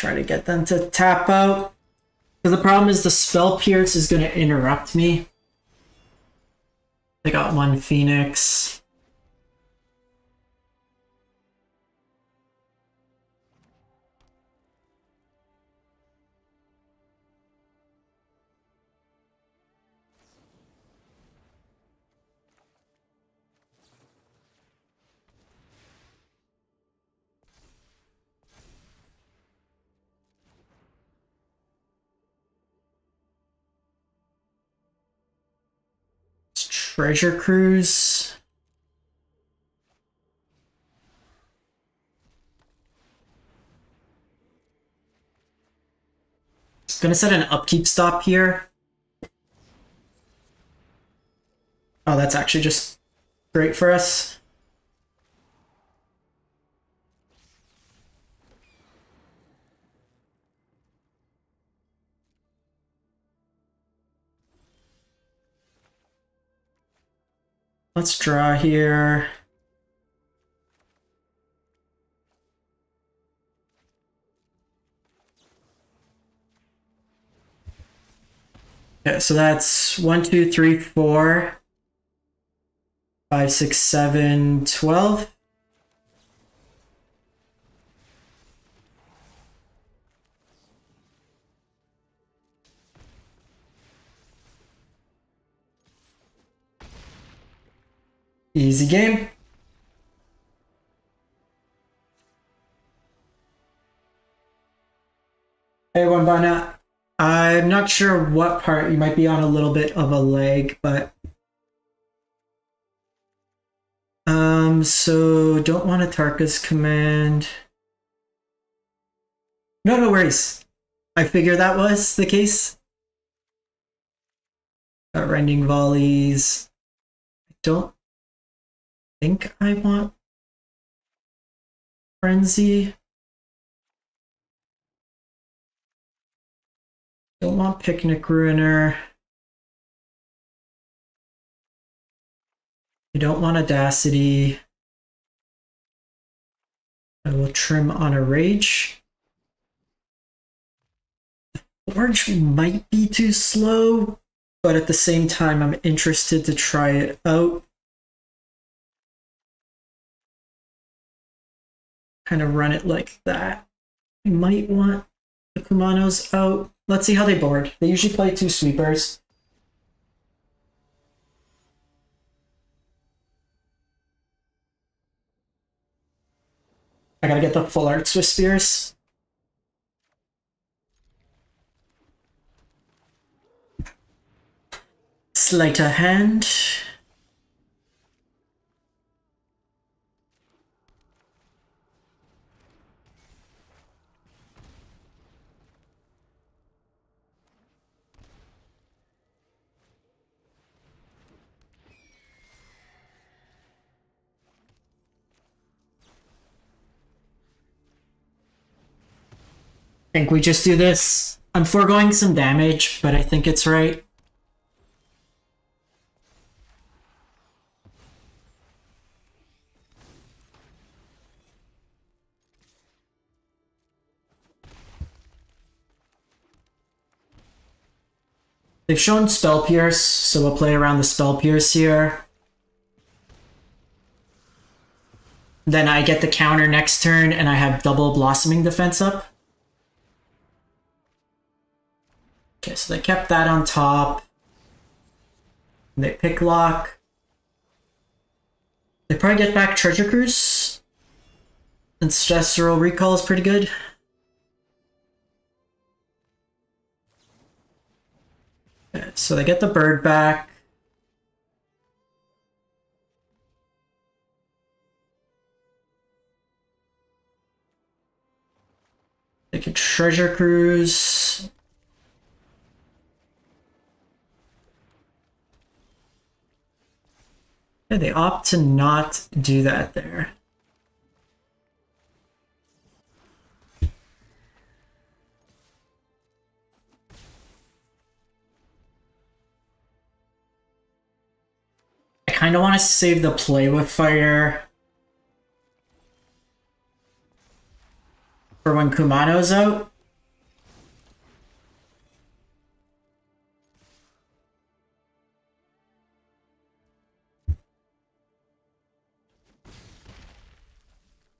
Try to get them to tap out. Because the problem is the spell pierce is going to interrupt me. They got one phoenix. Treasure Cruise. Gonna set an upkeep stop here. Oh, that's actually just great for us. Let's draw here. Yeah, so that's one, two, three, four, five, six, seven, twelve. Easy game. Hey, one. I'm not sure what part you might be on a little bit of a lag, but um, so don't want Atarka's command. No, no worries. I figured that was the case. Got rending volleys. I don't think I want Frenzy. Don't want Picnic Ruiner. I don't want Audacity. I will trim on a Rage. Forge might be too slow, but at the same time, I'm interested to try it out. Kind of run it like that. I might want the Kumanos out. Oh, let's see how they board. They usually play two sweepers. I gotta get the full art Swiftspears. Sleight of hand. Think we just do this. I'm foregoing some damage, but I think it's right. They've shown Spell Pierce, so we'll play around the Spell Pierce here. Then I get the counter next turn, and I have double Blossoming Defense up. Okay, so they kept that on top. They pick lock. They probably get back Treasure Cruise. Ancestral Recall is pretty good. Okay, so they get the bird back. They could treasure cruise. They opt to not do that there. I kind of want to save the play with fire for when Kumano's out.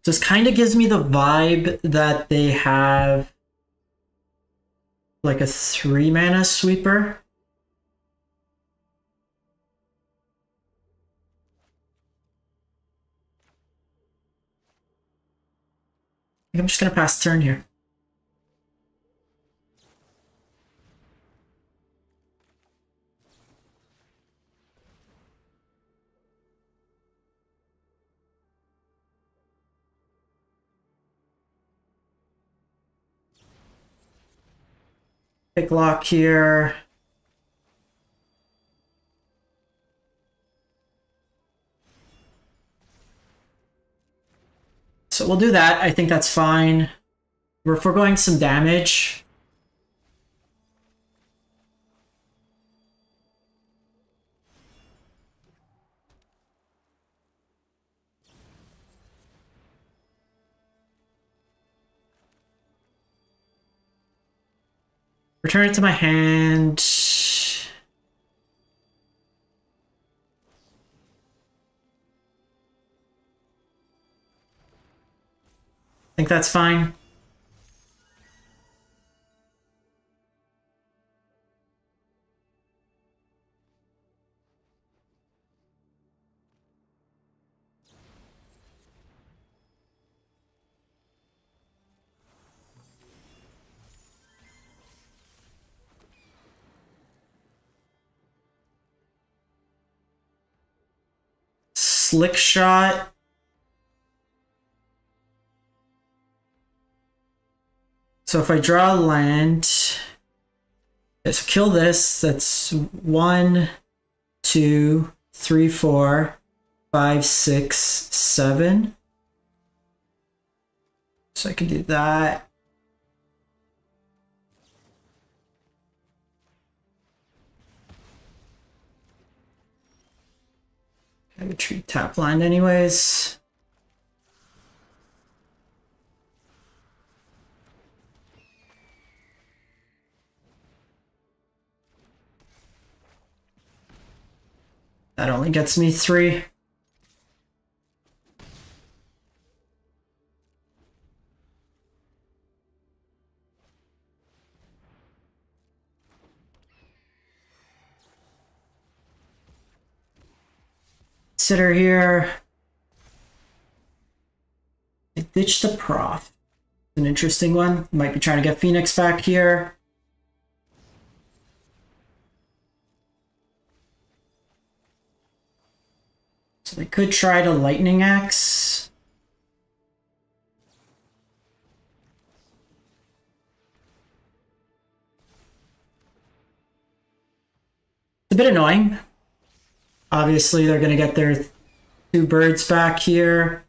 This kind of gives me the vibe that they have like a three mana sweeper. I'm just gonna pass turn here. Pick lock here. So we'll do that. I think that's fine. We're foregoing some damage. Return it to my hand. I think that's fine. Slickshot. So if I draw land, let's kill this. That's one, two, three, four, five, six, seven. So I can do that. I would treat tap line anyways. That only gets me three. Sitter here. I ditched the Proft. An interesting one. Might be trying to get Phoenix back here. So they could try to Lightning Axe. It's a bit annoying. Obviously, they're going to get their two birds back here.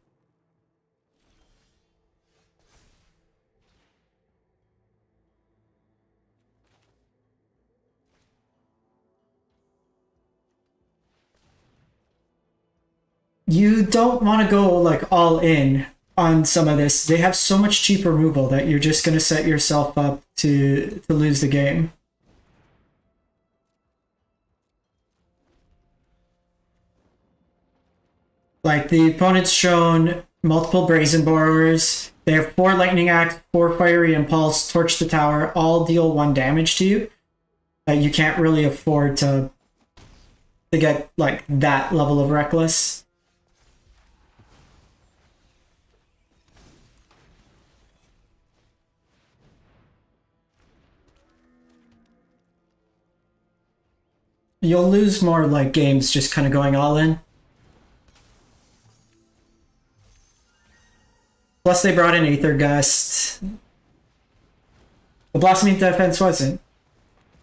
You don't want to go like all in on some of this. They have so much cheap removal that you're just going to set yourself up to to lose the game. Like the opponent's shown multiple brazen borrowers. They have four lightning axe, four fiery impulse, torch the tower, all deal one damage to you. Uh, you can't really afford to to get like that level of reckless. You'll lose more like games just kind of going all in. Plus they brought in Aether Gust. The Blossoming Defense wasn't.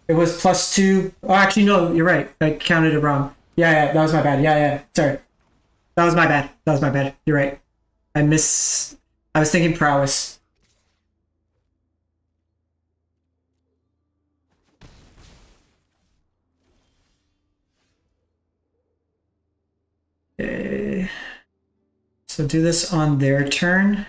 It was plus two. Oh, actually, no, you're right. I counted it wrong. Yeah, yeah, that was my bad. Yeah, yeah, sorry. That was my bad. That was my bad. You're right. I miss. I was thinking prowess. Okay. So do this on their turn.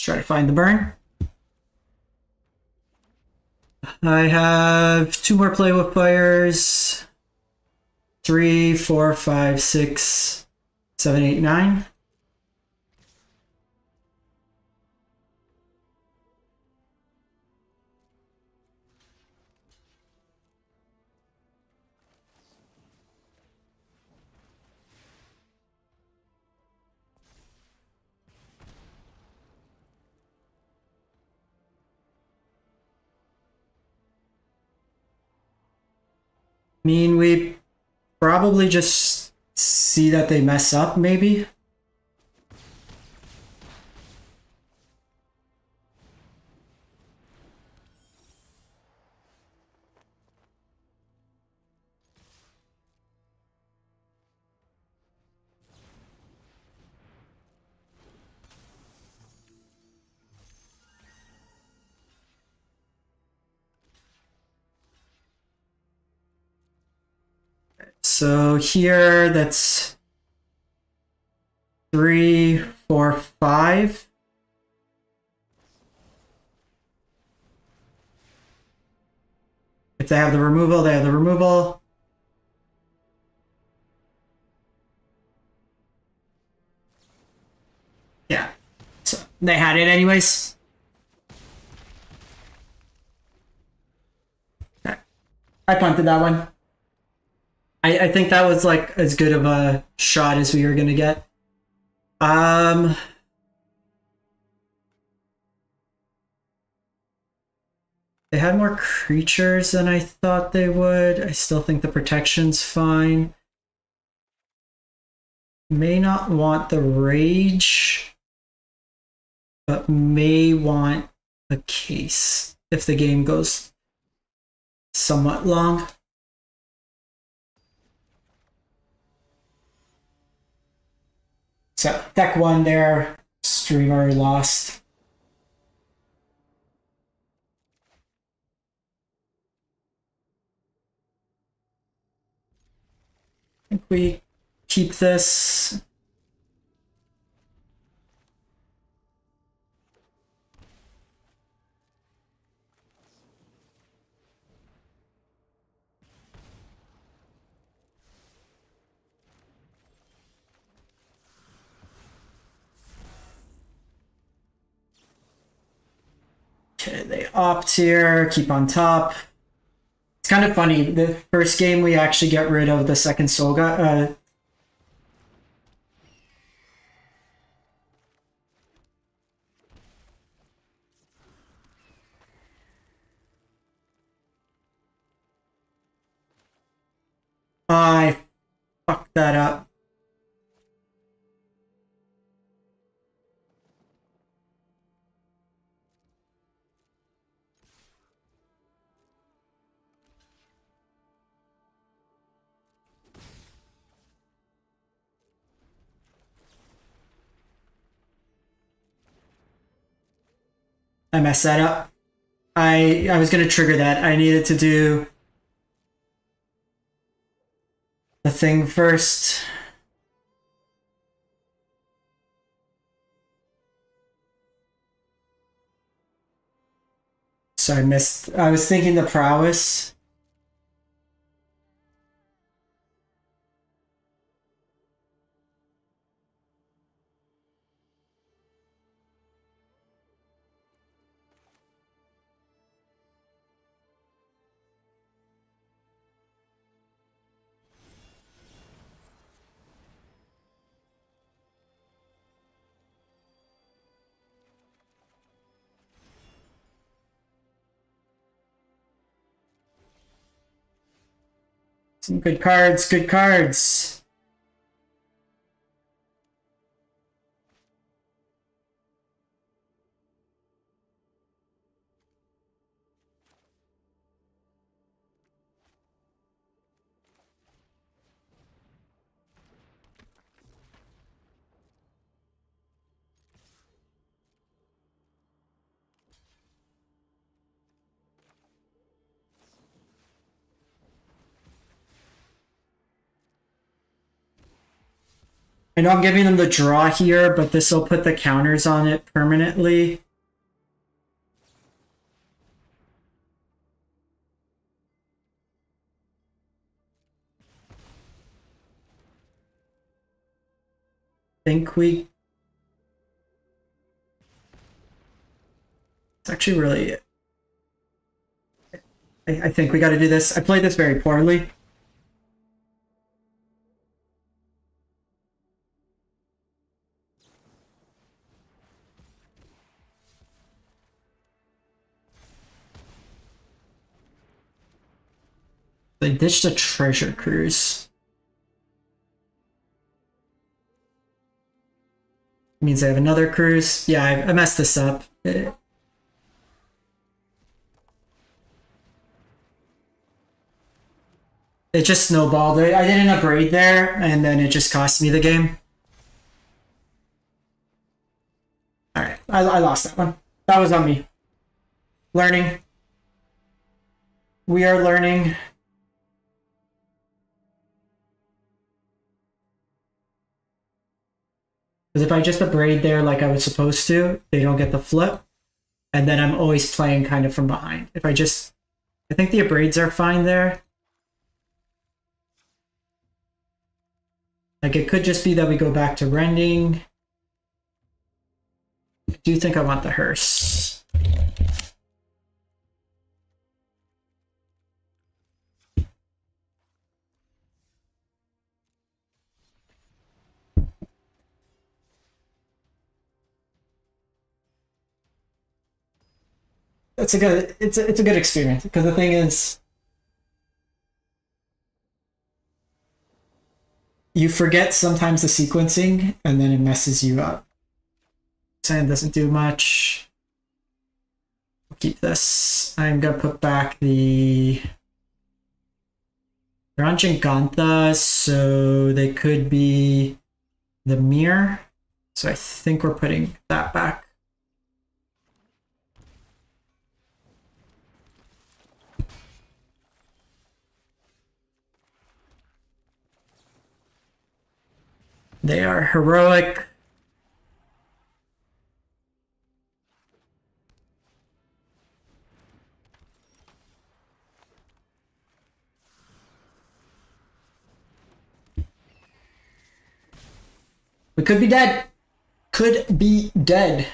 Let's try to find the burn. I have two more play with fires. Three, four, five, six, seven, eight, nine. Mean, we probably just see that they mess up, maybe. So here, that's three, four, five. If they have the removal, they have the removal. Yeah, so they had it anyways. I punted that one. I, I think that was like as good of a shot as we were gonna get. Um They had more creatures than I thought they would. I still think the protection's fine. May not want the rage, but may want a case if the game goes somewhat long. So deck one there, streamer lost. I think we keep this. Okay, they opt here, keep on top. It's kind of funny. The first game we actually get rid of the second Soga. Uh, I fucked that up. I messed that up. I I was gonna trigger that. I needed to do the thing first. So I missed. I was thinking the prowess. Some good cards, good cards. I know I'm giving them the draw here, but this will put the counters on it permanently. I think we... It's actually really... I, I think we got to do this. I played this very poorly. They ditched a treasure cruise. means I have another cruise. Yeah, I, I messed this up. It, it just snowballed. I did an abrade there, and then it just cost me the game. Alright, I, I lost that one. That was on me. Learning. We are learning. Because if I just abrade there like I was supposed to, they don't get the flip. And then I'm always playing kind of from behind. If I just... I think the abrades are fine there. Like, it could just be that we go back to rending. I do think I want the hearse. It's a good it's a, it's a good experience because the thing is you forget sometimes the sequencing and then it messes you up. Sand doesn't do much. I'll keep this. I'm gonna put back the they're on Jegantha, so they could be the mirror. So I think we're putting that back. They are heroic. We could be dead. Could be dead.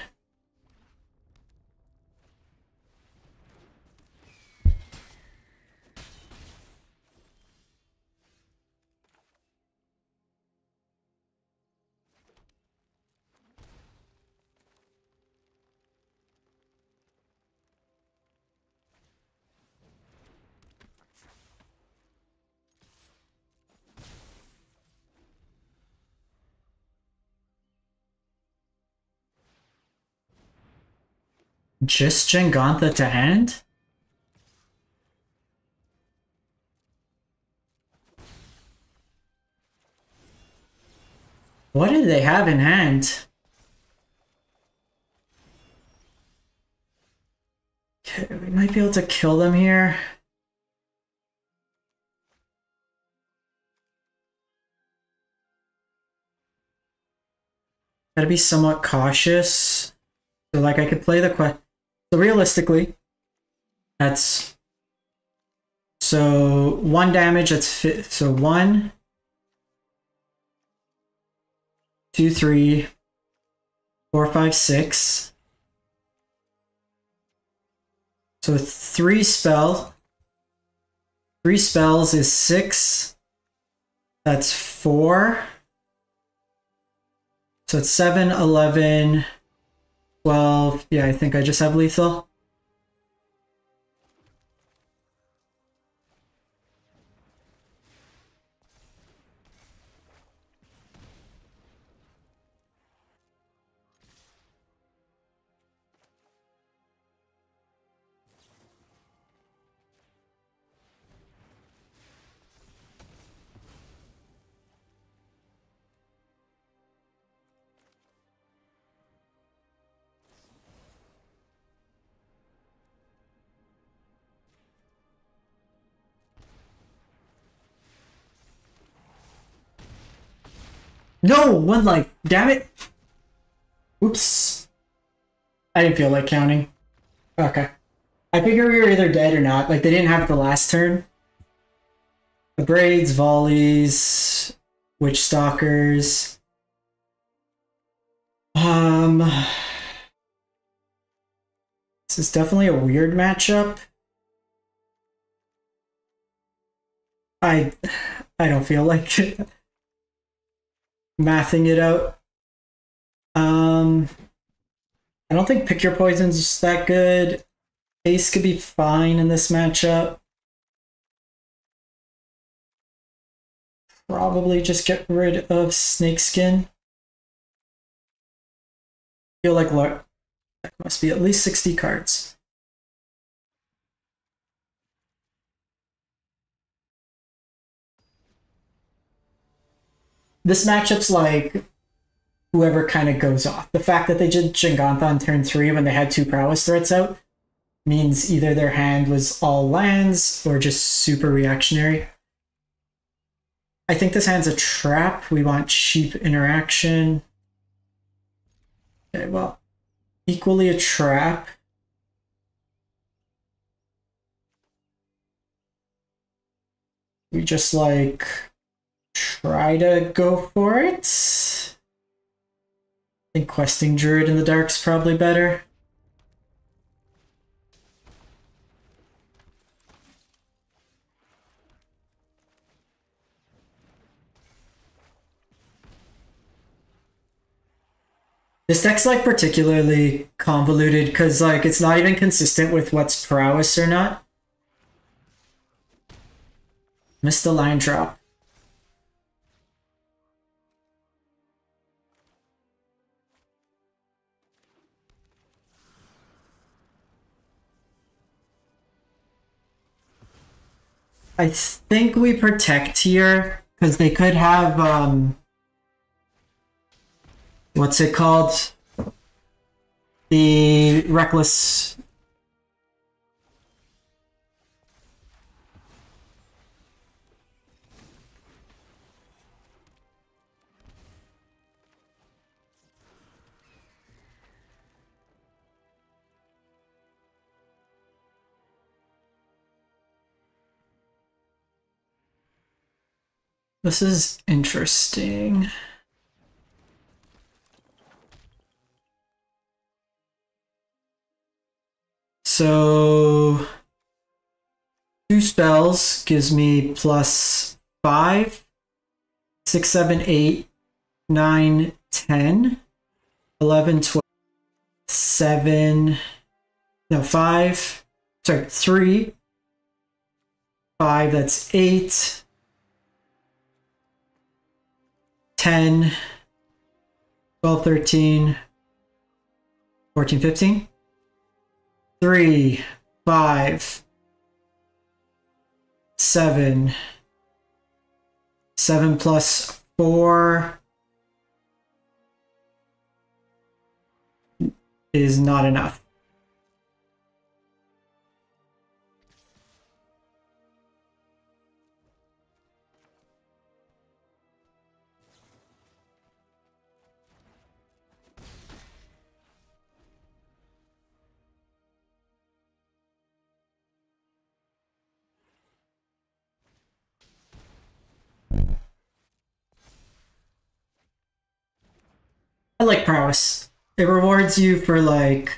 Just Jegantha to hand? What do they have in hand? We might be able to kill them here. Gotta be somewhat cautious. So like I could play the quest. So realistically, that's so one damage. That's fit. So one, two, three, four, five, six. So three spell. Three spells is six. That's four. So it's 7, 11, 12. Yeah, I think I just have lethal. No, one life. Damn it. Oops. I didn't feel like counting. Okay. I figure we were either dead or not. Like, they didn't have the last turn. The braids, volleys, Witchstalkers. Um. This is definitely a weird matchup. I I don't feel like mathing it out. Um, I don't think pick your poisons is that good. Ace could be fine in this matchup. Probably just get rid of Snakeskin. feel like that must be at least 60 cards. This matchup's like whoever kind of goes off. The fact that they did Jegantha on turn three when they had two prowess threats out means either their hand was all lands or just super reactionary. I think this hand's a trap. We want cheap interaction. Okay, well, equally a trap. We just like try to go for it. I think questing druid in the dark's probably better. This deck's like particularly convoluted because like it's not even consistent with what's prowess or not. Missed the line drop. I think we protect here because they could have um what's it called? The reckless This is interesting. So two spells gives me plus five, six, seven, eight, nine, ten, eleven, twelve, seven, no, five, sorry, three, five, that's eight, 10, 12, 13, 14, 15. 3, 5, 7, 7 plus 4 is not enough. Like prowess. It rewards you for like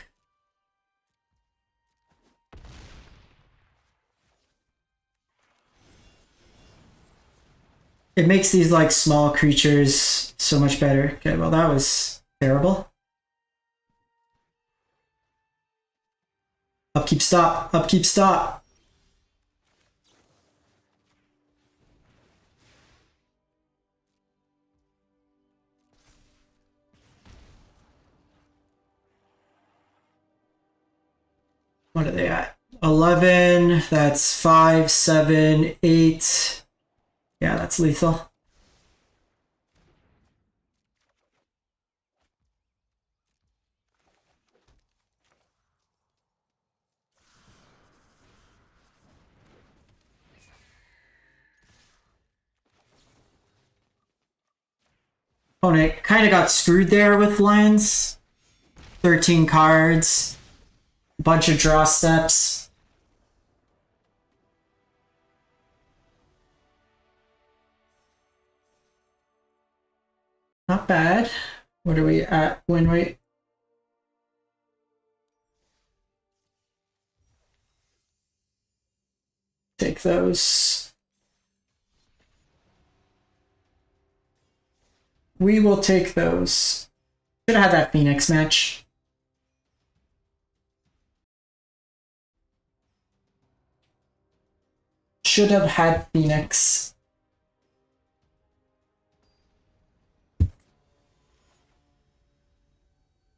It makes these like small creatures so much better. Okay, well that was terrible. Upkeep stop, upkeep stop. What are they at? 11, that's 5, 7, 8. Yeah, that's lethal. Opponent kind of got screwed there with lands. 13 cards, bunch of draw steps. Not bad. What are we at win rate? Take those. We will take those. Should have had that Phoenix match. Should have had Phoenix.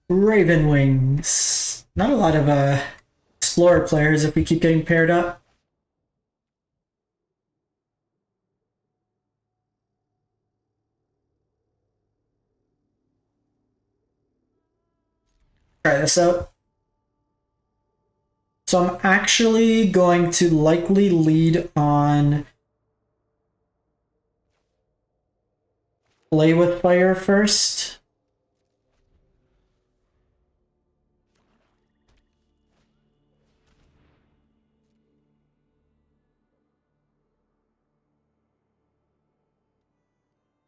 Raven Wings. Not a lot of uh, Explorer players if we keep getting paired up. Try this out. So I'm actually going to likely lead on play with fire first.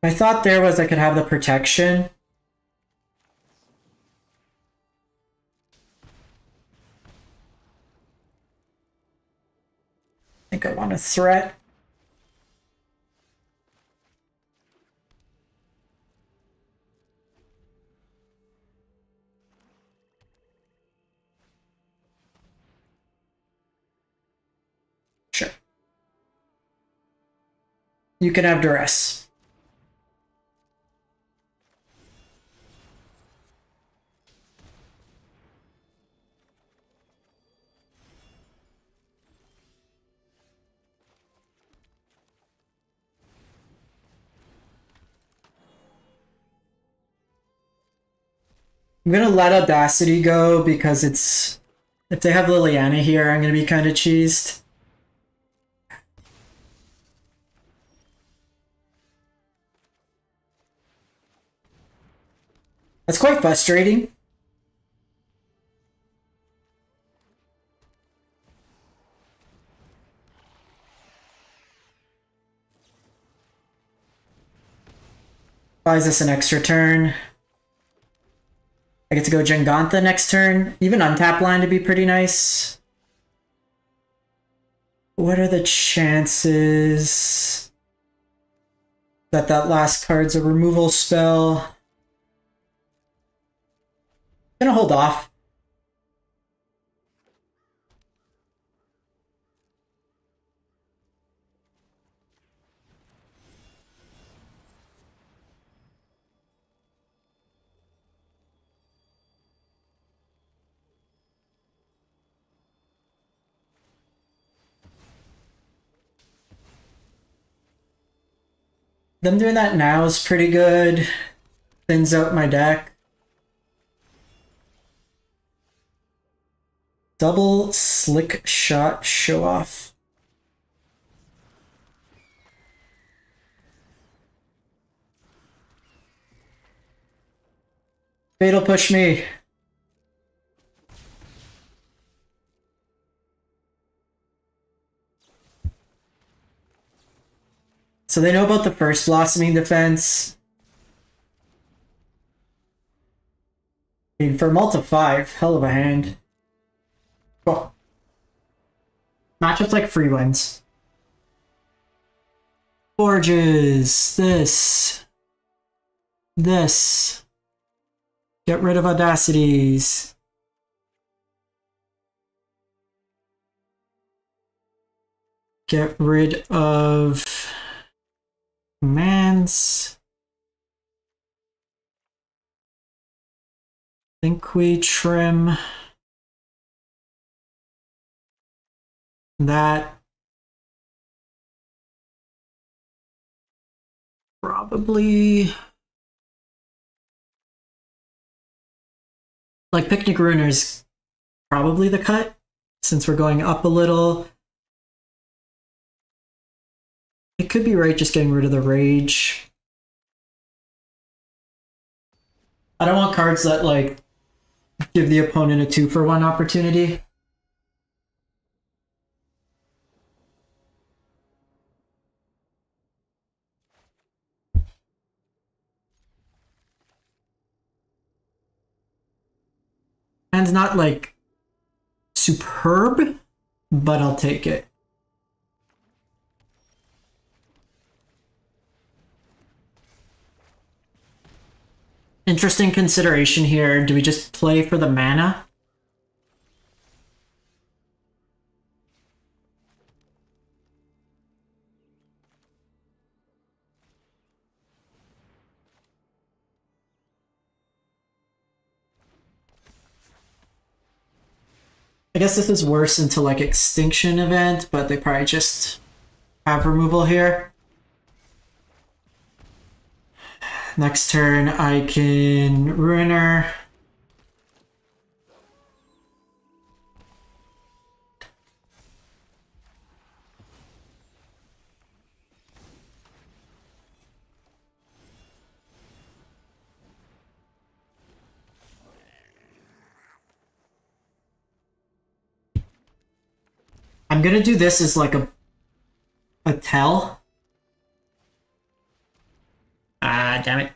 My thought there was I could have the protection. Think I want a threat. Sure. You can have duress. I'm gonna let Audacity go because it's if they have Liliana here, I'm gonna be kind of cheesed. That's quite frustrating. Buys us an extra turn. I get to go Jegantha next turn. Even untap line to be pretty nice. What are the chances that that last card's a removal spell? I'm gonna hold off. Them doing that now is pretty good. Thins out my deck. Double Slickshot show off. Fatal push me. So they know about the first blossoming defense. And for multi five, hell of a hand. Cool. Matchups like free wins. Forges. This. This. Get rid of audacities. Get rid of commands. think we trim that probably like picnic ruiners probably the cut since we're going up a little could be right just getting rid of the rage I don't want cards that like give the opponent a two for one opportunity. And not like superb, but I'll take it. Interesting consideration here. Do we just play for the mana? I guess this is worse until like extinction event, but they probably just have removal here. Next turn, I can Ruiner. I'm gonna do this as like a a tell Ah, damn it.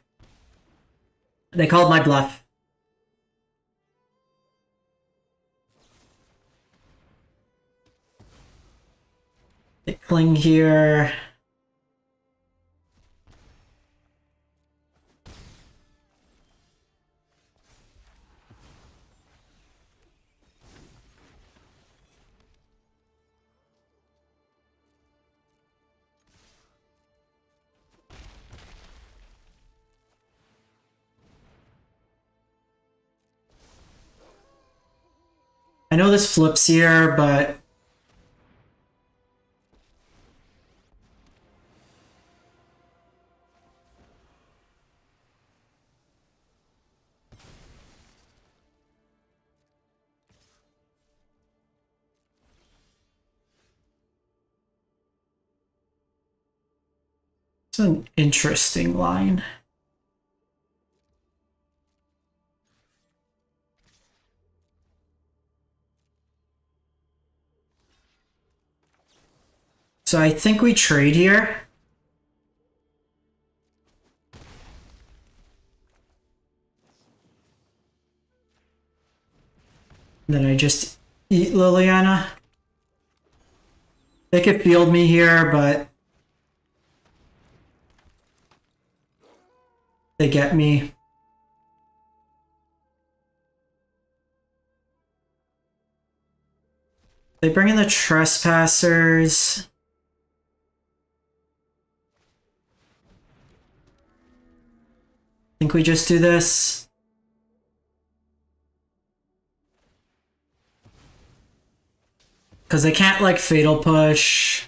They called my bluff. They cling here. I know this flips here, but... It's an interesting line. So I think we trade here. Then I just eat Liliana. They could field me here, but they get me. They bring in the trespassers. Think we just do this. Because they can't, like, Fatal Push.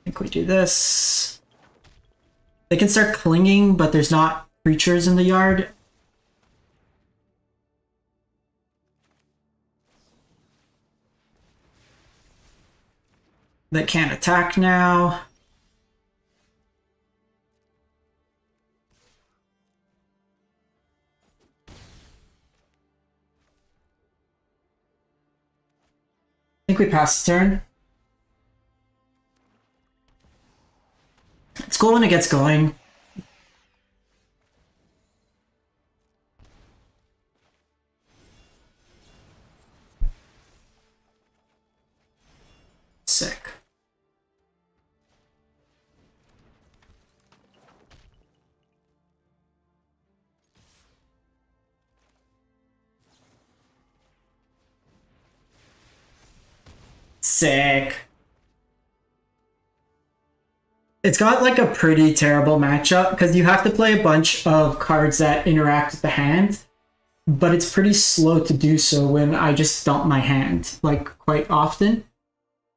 I think we do this. They can start clinging, but there's not creatures in the yard. That can't attack now. I think we passed the turn. It's cool when it gets going. Sick. It's got like a pretty terrible matchup because you have to play a bunch of cards that interact with the hand, but it's pretty slow to do so when I just dump my hand, like quite often.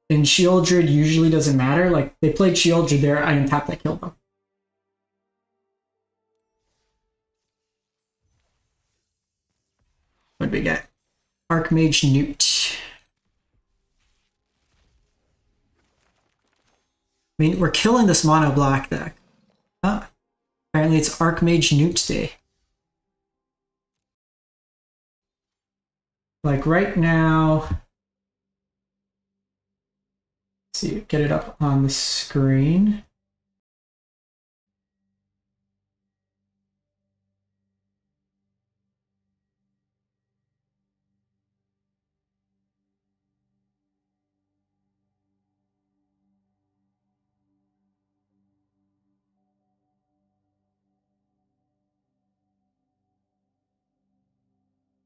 And Sheoldred usually doesn't matter. Like they played Sheoldred there, I untap that killed them. What do we get? Archmage Newt. I mean, we're killing this mono black deck. Ah, apparently it's Archmage Newt Day. Like right now, see, get it up on the screen.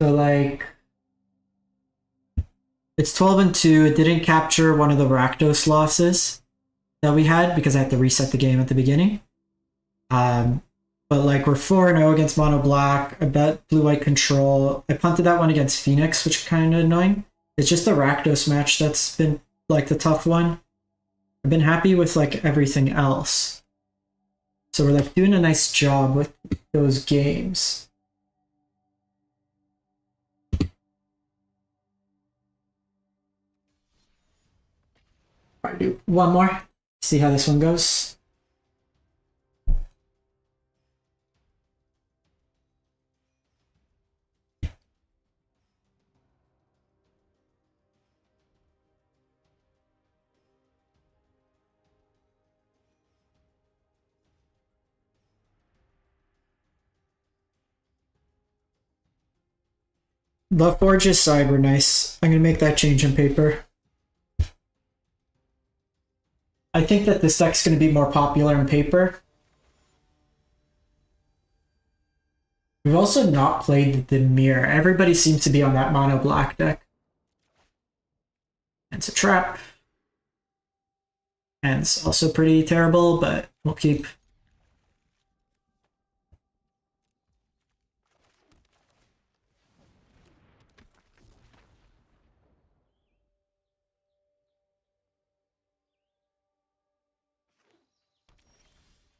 So like it's 12 and 2. It didn't capture one of the Rakdos losses that we had because I had to reset the game at the beginning. Um, but like we're 4 0 against Mono Black. I bet Blue White Control. I punted that one against Phoenix, which is kind of annoying. It's just the Rakdos match that's been like the tough one. I've been happy with like everything else. So we're like doing a nice job with those games. Do one more. See how this one goes. The Forge's side were nice. I'm gonna make that change in paper. I think that this deck's going to be more popular in paper. We've also not played the mirror. Everybody seems to be on that mono black deck. And it's a trap. And it's also pretty terrible, but we'll keep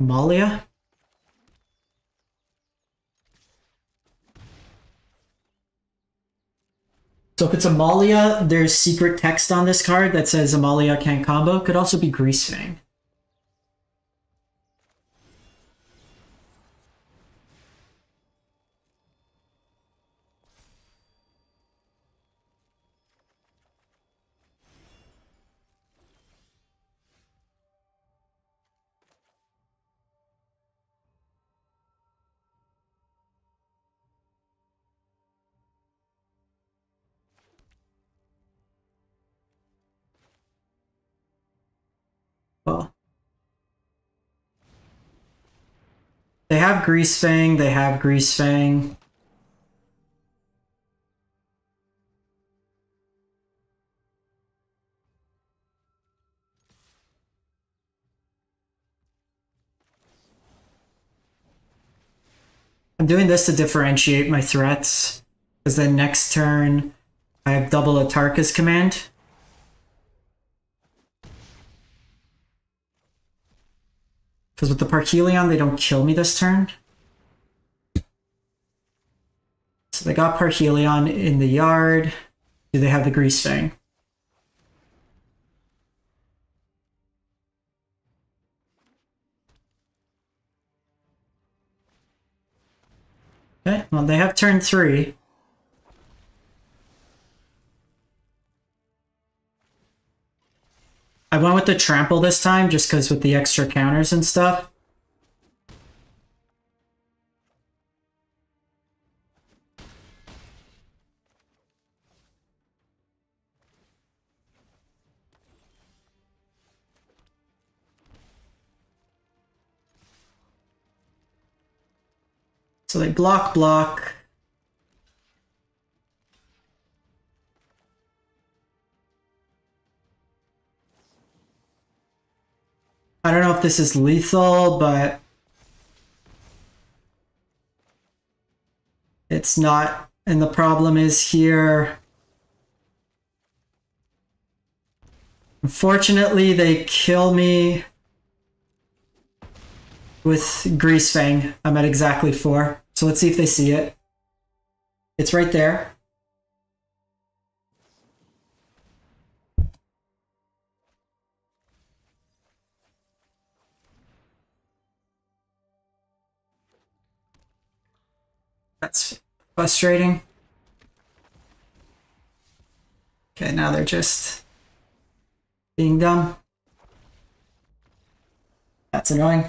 Malia? So if it's Amalia, there's secret text on this card that says Amalia can't combo. Could also be Greasefang. They have Greasefang, they have Greasefang. I'm doing this to differentiate my threats. Because then next turn, I have double Atarka's command. Because with the Parhelion, they don't kill me this turn. So they got Parhelion in the yard. Do they have the Greasefang? Okay, well they have turn three. Went with the trample this time just because with the extra counters and stuff. So they block, block. I don't know if this is lethal, but it's not. And the problem is here. Unfortunately, they kill me with Greasefang. I'm at exactly four. So let's see if they see it. It's right there. That's frustrating. Okay, now they're just being dumb. That's annoying.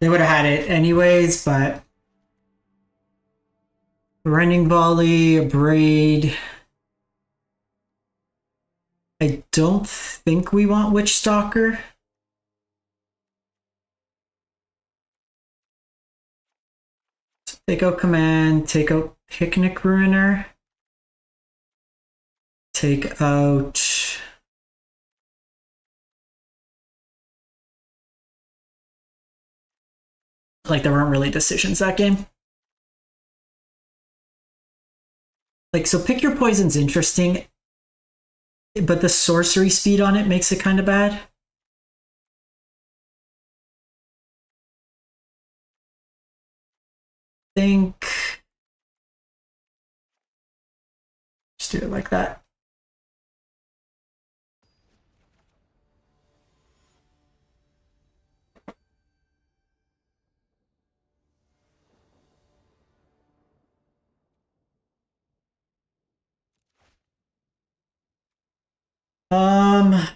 They would have had it anyways, but Rending Volley, a Braid. I don't think we want Witchstalker. Take out Command, take out Picnic Ruiner. Take out... Like there weren't really decisions that game. Like, so pick your poison's interesting, but the sorcery speed on it makes it kind of bad. Think just do it like that. Um, I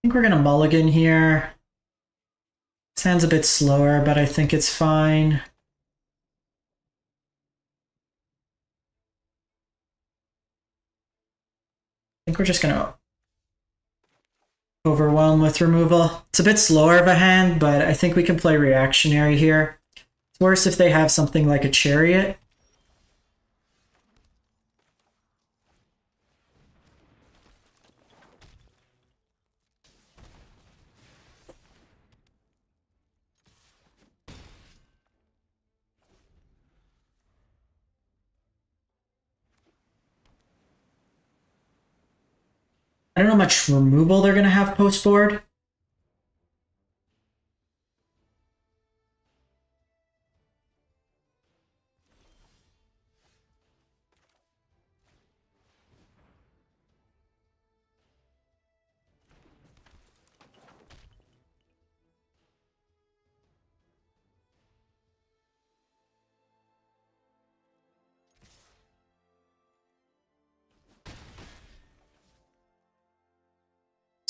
think we're gonna mulligan here. Sounds a bit slower, but I think it's fine. Think we're just gonna overwhelm with removal. It's a bit slower of a hand, but I think we can play reactionary here. It's worse if they have something like a chariot. I don't know how much removal they're going to have post board.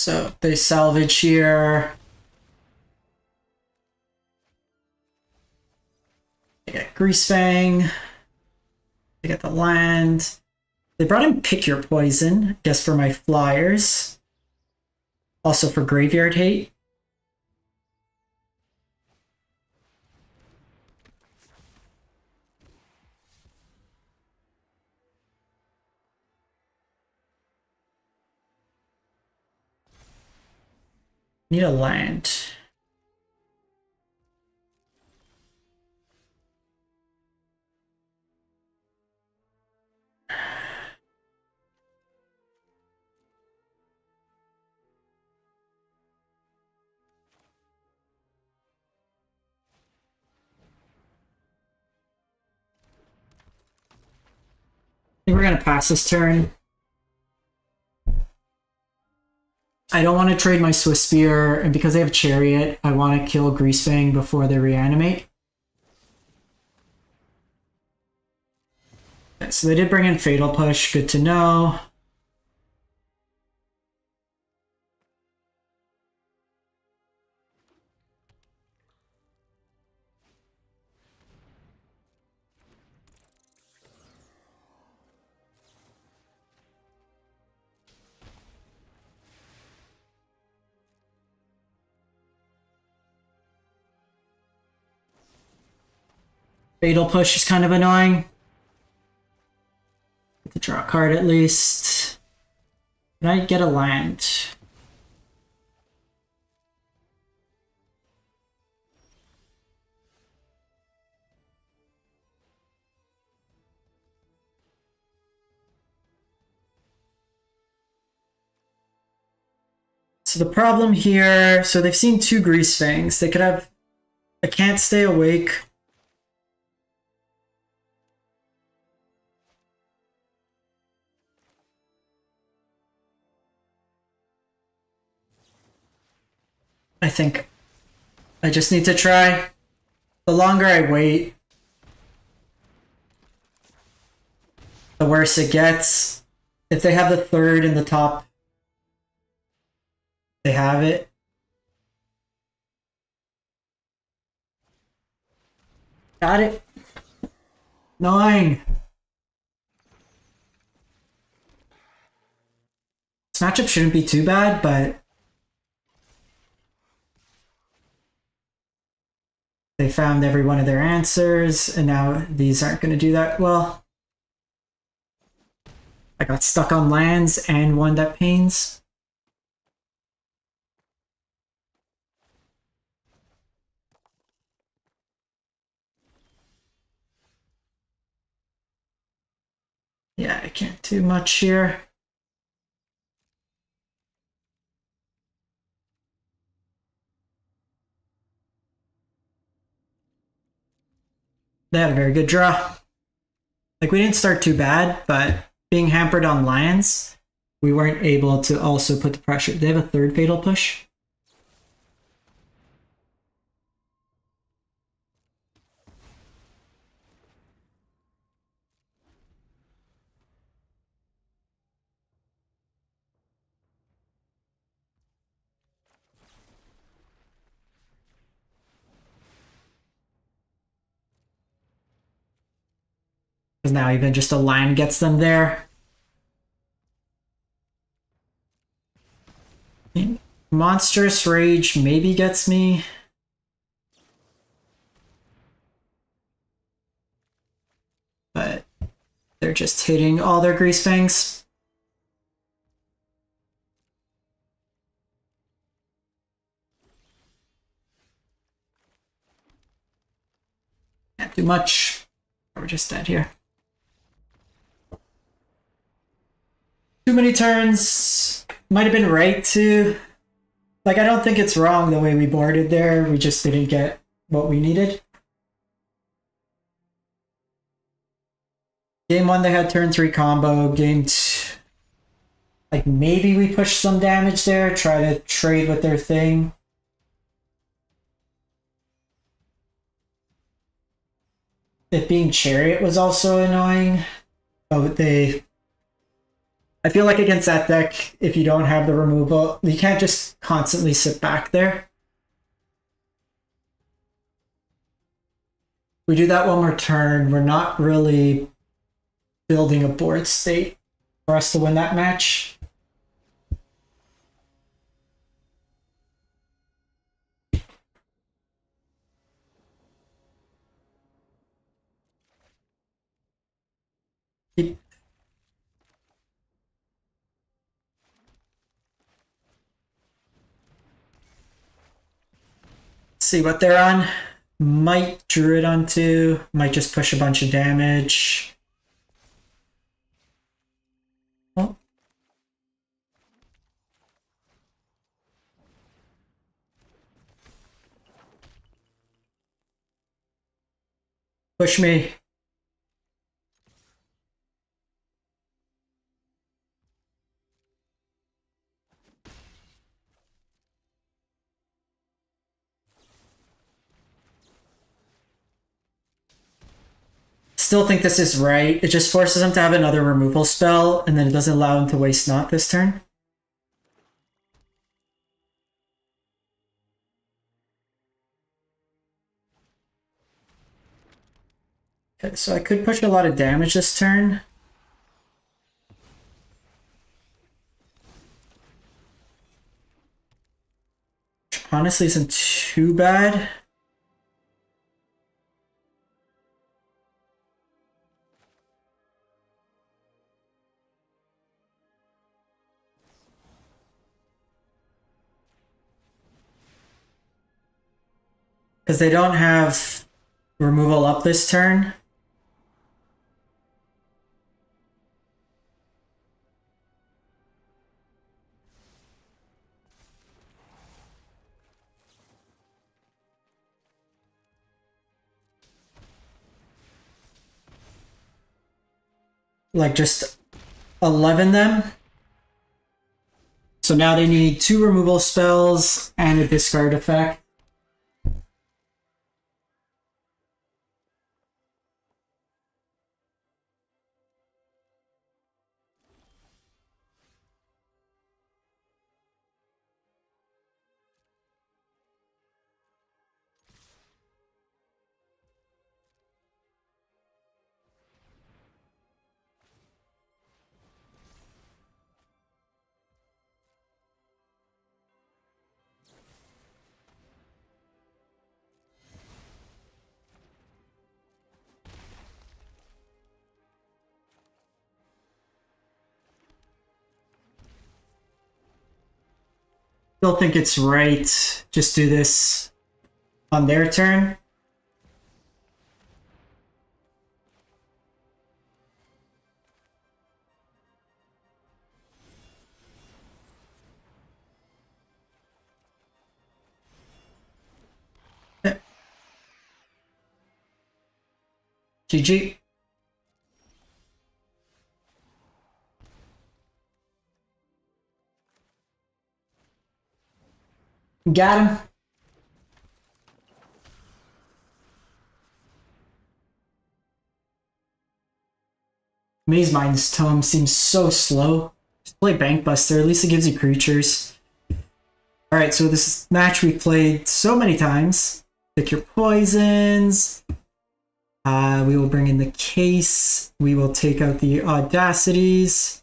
So they salvage here. They get Greasefang. They get the land. They brought in Pick Your Poison, I guess for my flyers. Also for Graveyard Hate. Need a land. I think we're gonna pass this turn. I don't want to trade my Swiftspear, and because they have Chariot, I want to kill Greasefang before they reanimate. So they did bring in Fatal Push, good to know. Fatal push is kind of annoying. Get to draw card at least. Can I get a land? So the problem here, so they've seen two Greasefangs. They could have I can't stay awake. I think I just need to try. The longer I wait, the worse it gets. If they have the third in the top, they have it. Got it. Nine. This matchup shouldn't be too bad, but they found every one of their answers, and now these aren't going to do that well. I got stuck on lands and one that pains. Yeah, I can't do much here. They had a very good draw. Like, we didn't start too bad, but being hampered on lands, we weren't able to also put the pressure. They have a third fatal push. Because now even just a line gets them there. Monstrous Rage maybe gets me. But they're just hitting all their Greasefangs. Can't do much. We're just dead here. Too many turns. Might have been right to... Like, I don't think it's wrong the way we boarded there. We just didn't get what we needed. Game one, they had turn three combo. Game two, like maybe we push some damage there, try to trade with their thing. It being Chariot was also annoying. Oh, they I feel like against that deck, if you don't have the removal, you can't just constantly sit back there. We do that one more turn. We're not really building a board state for us to win that match. See what they're on. Might Druid onto, might just push a bunch of damage. Oh. Push me. Still think this is right. It just forces him to have another removal spell, and then it doesn't allow him to waste not this turn. Okay, so I could push a lot of damage this turn. honestly isn't too bad. Because they don't have removal up this turn. Like just 11 them. So now they need two removal spells and a discard effect. Still think it's right. Just do this on their turn. Eh. GG. Got him. Mazemind's Tome seems so slow. Just play Bankbuster, at least it gives you creatures. Alright, so this match we played so many times. Pick your poisons. Uh, we will bring in the case. We will take out the audacities.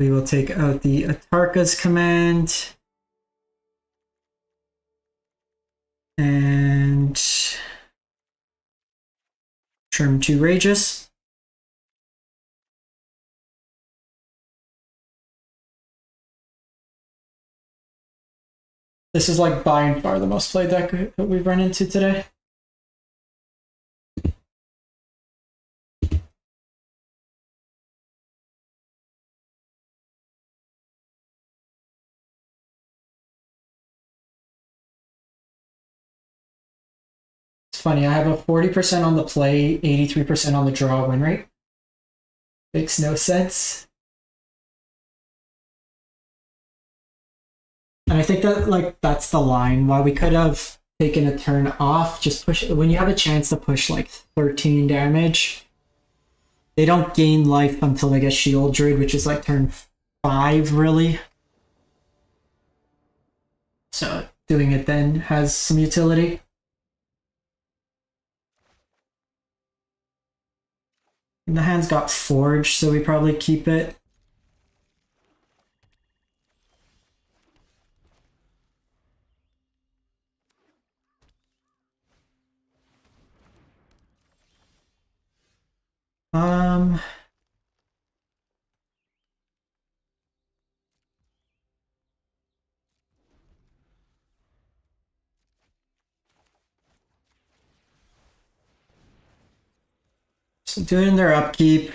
We will take out the Atarka's command. And trim to Rages. This is like by and far the most played deck that we've run into today. Funny, I have a 40% on the play, 83% on the draw win rate. Makes no sense. And I think that like that's the line. While we could have taken a turn off, just push when you have a chance to push like 13 damage. They don't gain life until they get Shield Druid, which is like turn five, really. So doing it then has some utility. The hand's got Forge, so we probably keep it. Um... Doing their upkeep.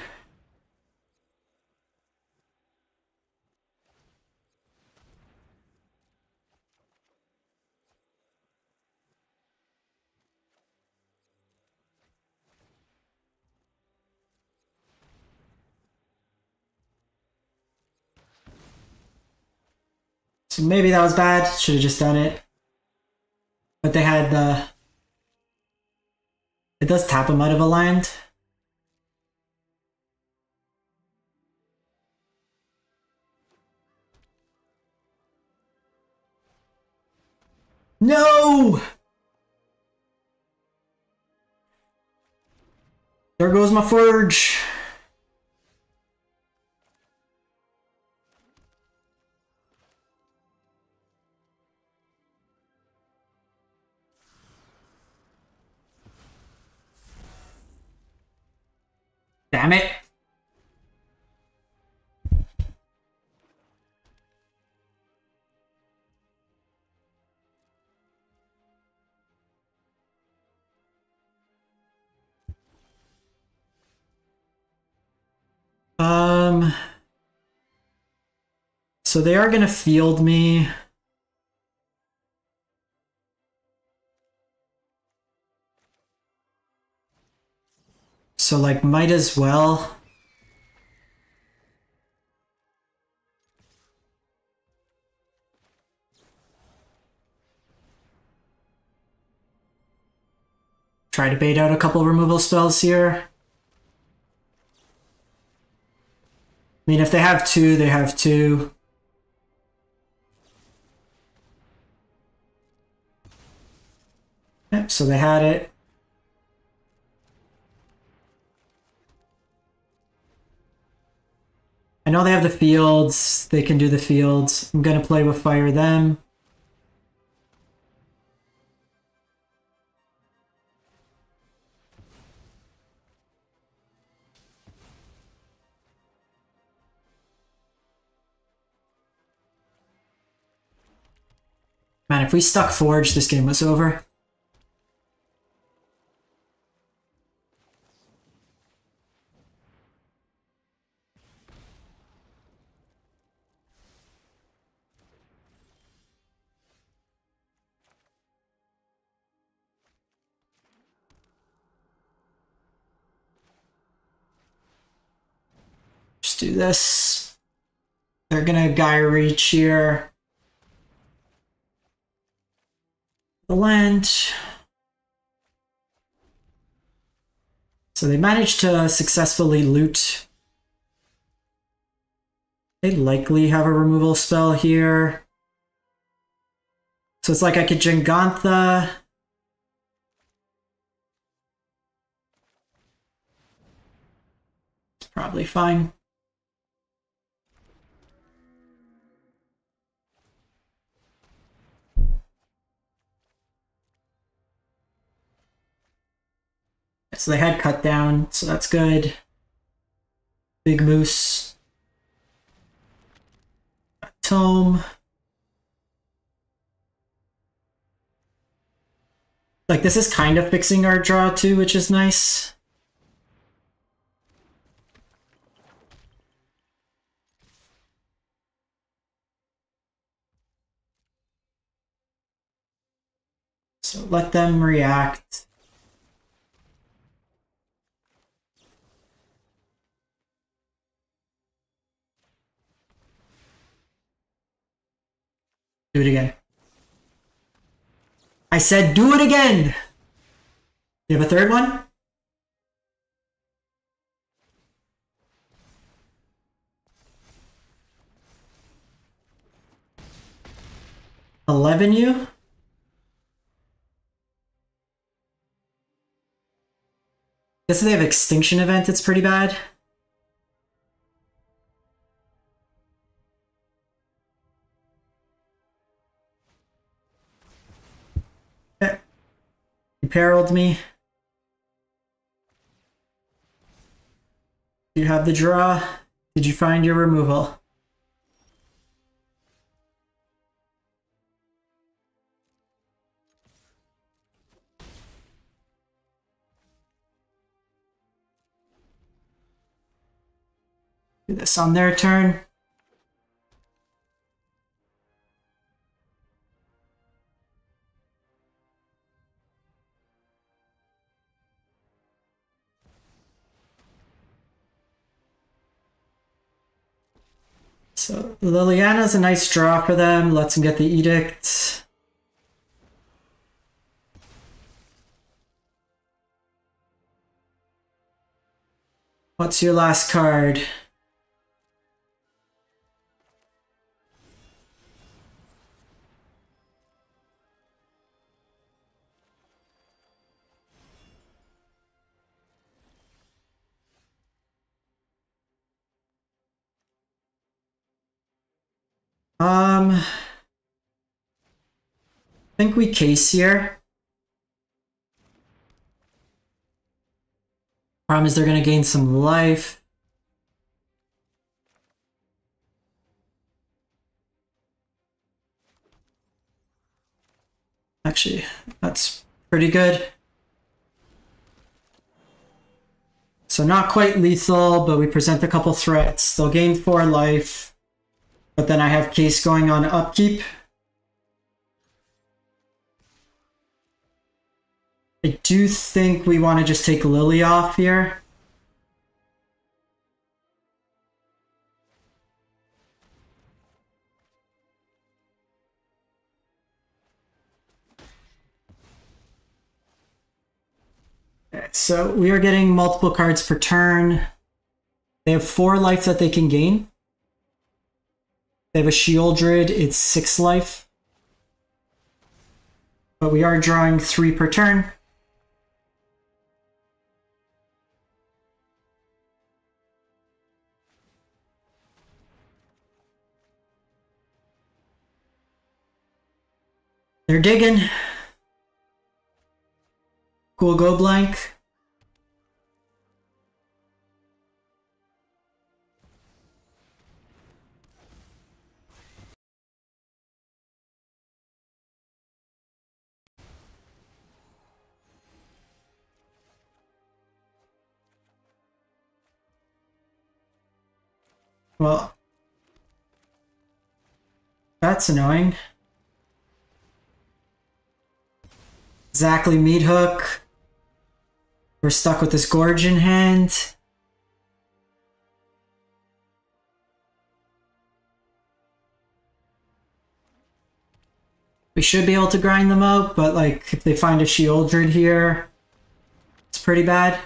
So maybe that was bad. Should have just done it. But they had the... It does tap them out of a No! There goes my forge. Damn it. Um, so they are gonna field me. So like might as well. Try to bait out a couple removal spells here. I mean, if they have two, they have two. Yep, so they had it. I know they have the fields. They can do the fields. I'm going to play with fire them. Man, if we stuck Forge, this game was over. Just do this. They're gonna Gaia Reach here. The land. So they managed to successfully loot. They likely have a removal spell here. So it's like I could Jegantha. It's probably fine. So they had cut down, so that's good. Big Moose. Tome. Like, this is kind of fixing our draw too, which is nice. So let them react. Do it again. I said do it again! You have a third one? Eleven you? Guess they have extinction event, it's pretty bad. You perilled me. You have the draw. Did you find your removal? Do this on their turn. So Liliana's a nice draw for them. Lets them get the Edict. What's your last card? Think we case here. Problem is they're going to gain some life. Actually, that's pretty good. So not quite lethal, but we present a couple threats. They'll gain four life. But then I have case going on upkeep. I do think we want to just take Lily off here. So we are getting multiple cards per turn. They have four life that they can gain. They have a Sheoldred, it's six life. But we are drawing three per turn. They're digging. Cool go blank. Well, that's annoying. Exactly, meat hook. We're stuck with this Gorge in hand. We should be able to grind them out, but like if they find a Sheoldred here, it's pretty bad.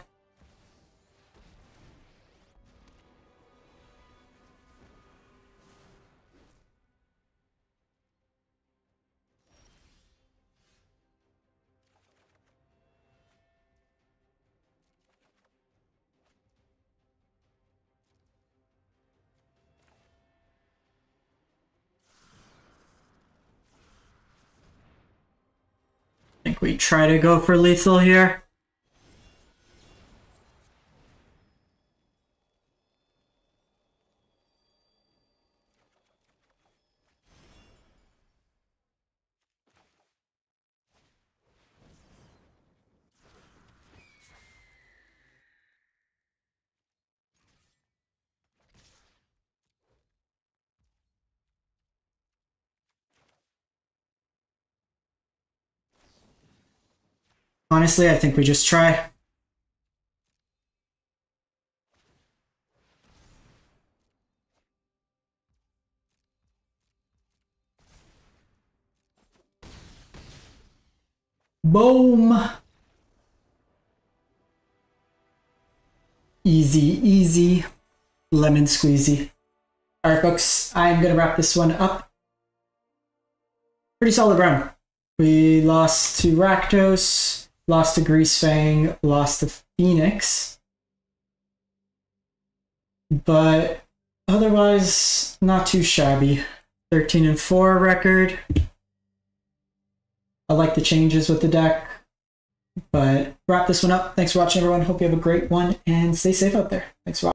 We try to go for lethal here. Honestly, I think we just try. Boom! Easy, easy. Lemon squeezy. Alright folks, I'm gonna wrap this one up. Pretty solid round. We lost to Rakdos, lost to Greasefang, lost to Phoenix. But otherwise, not too shabby. 13 and 4 record. I like the changes with the deck. But wrap this one up. Thanks for watching, everyone. Hope you have a great one and stay safe out there. Thanks for watching.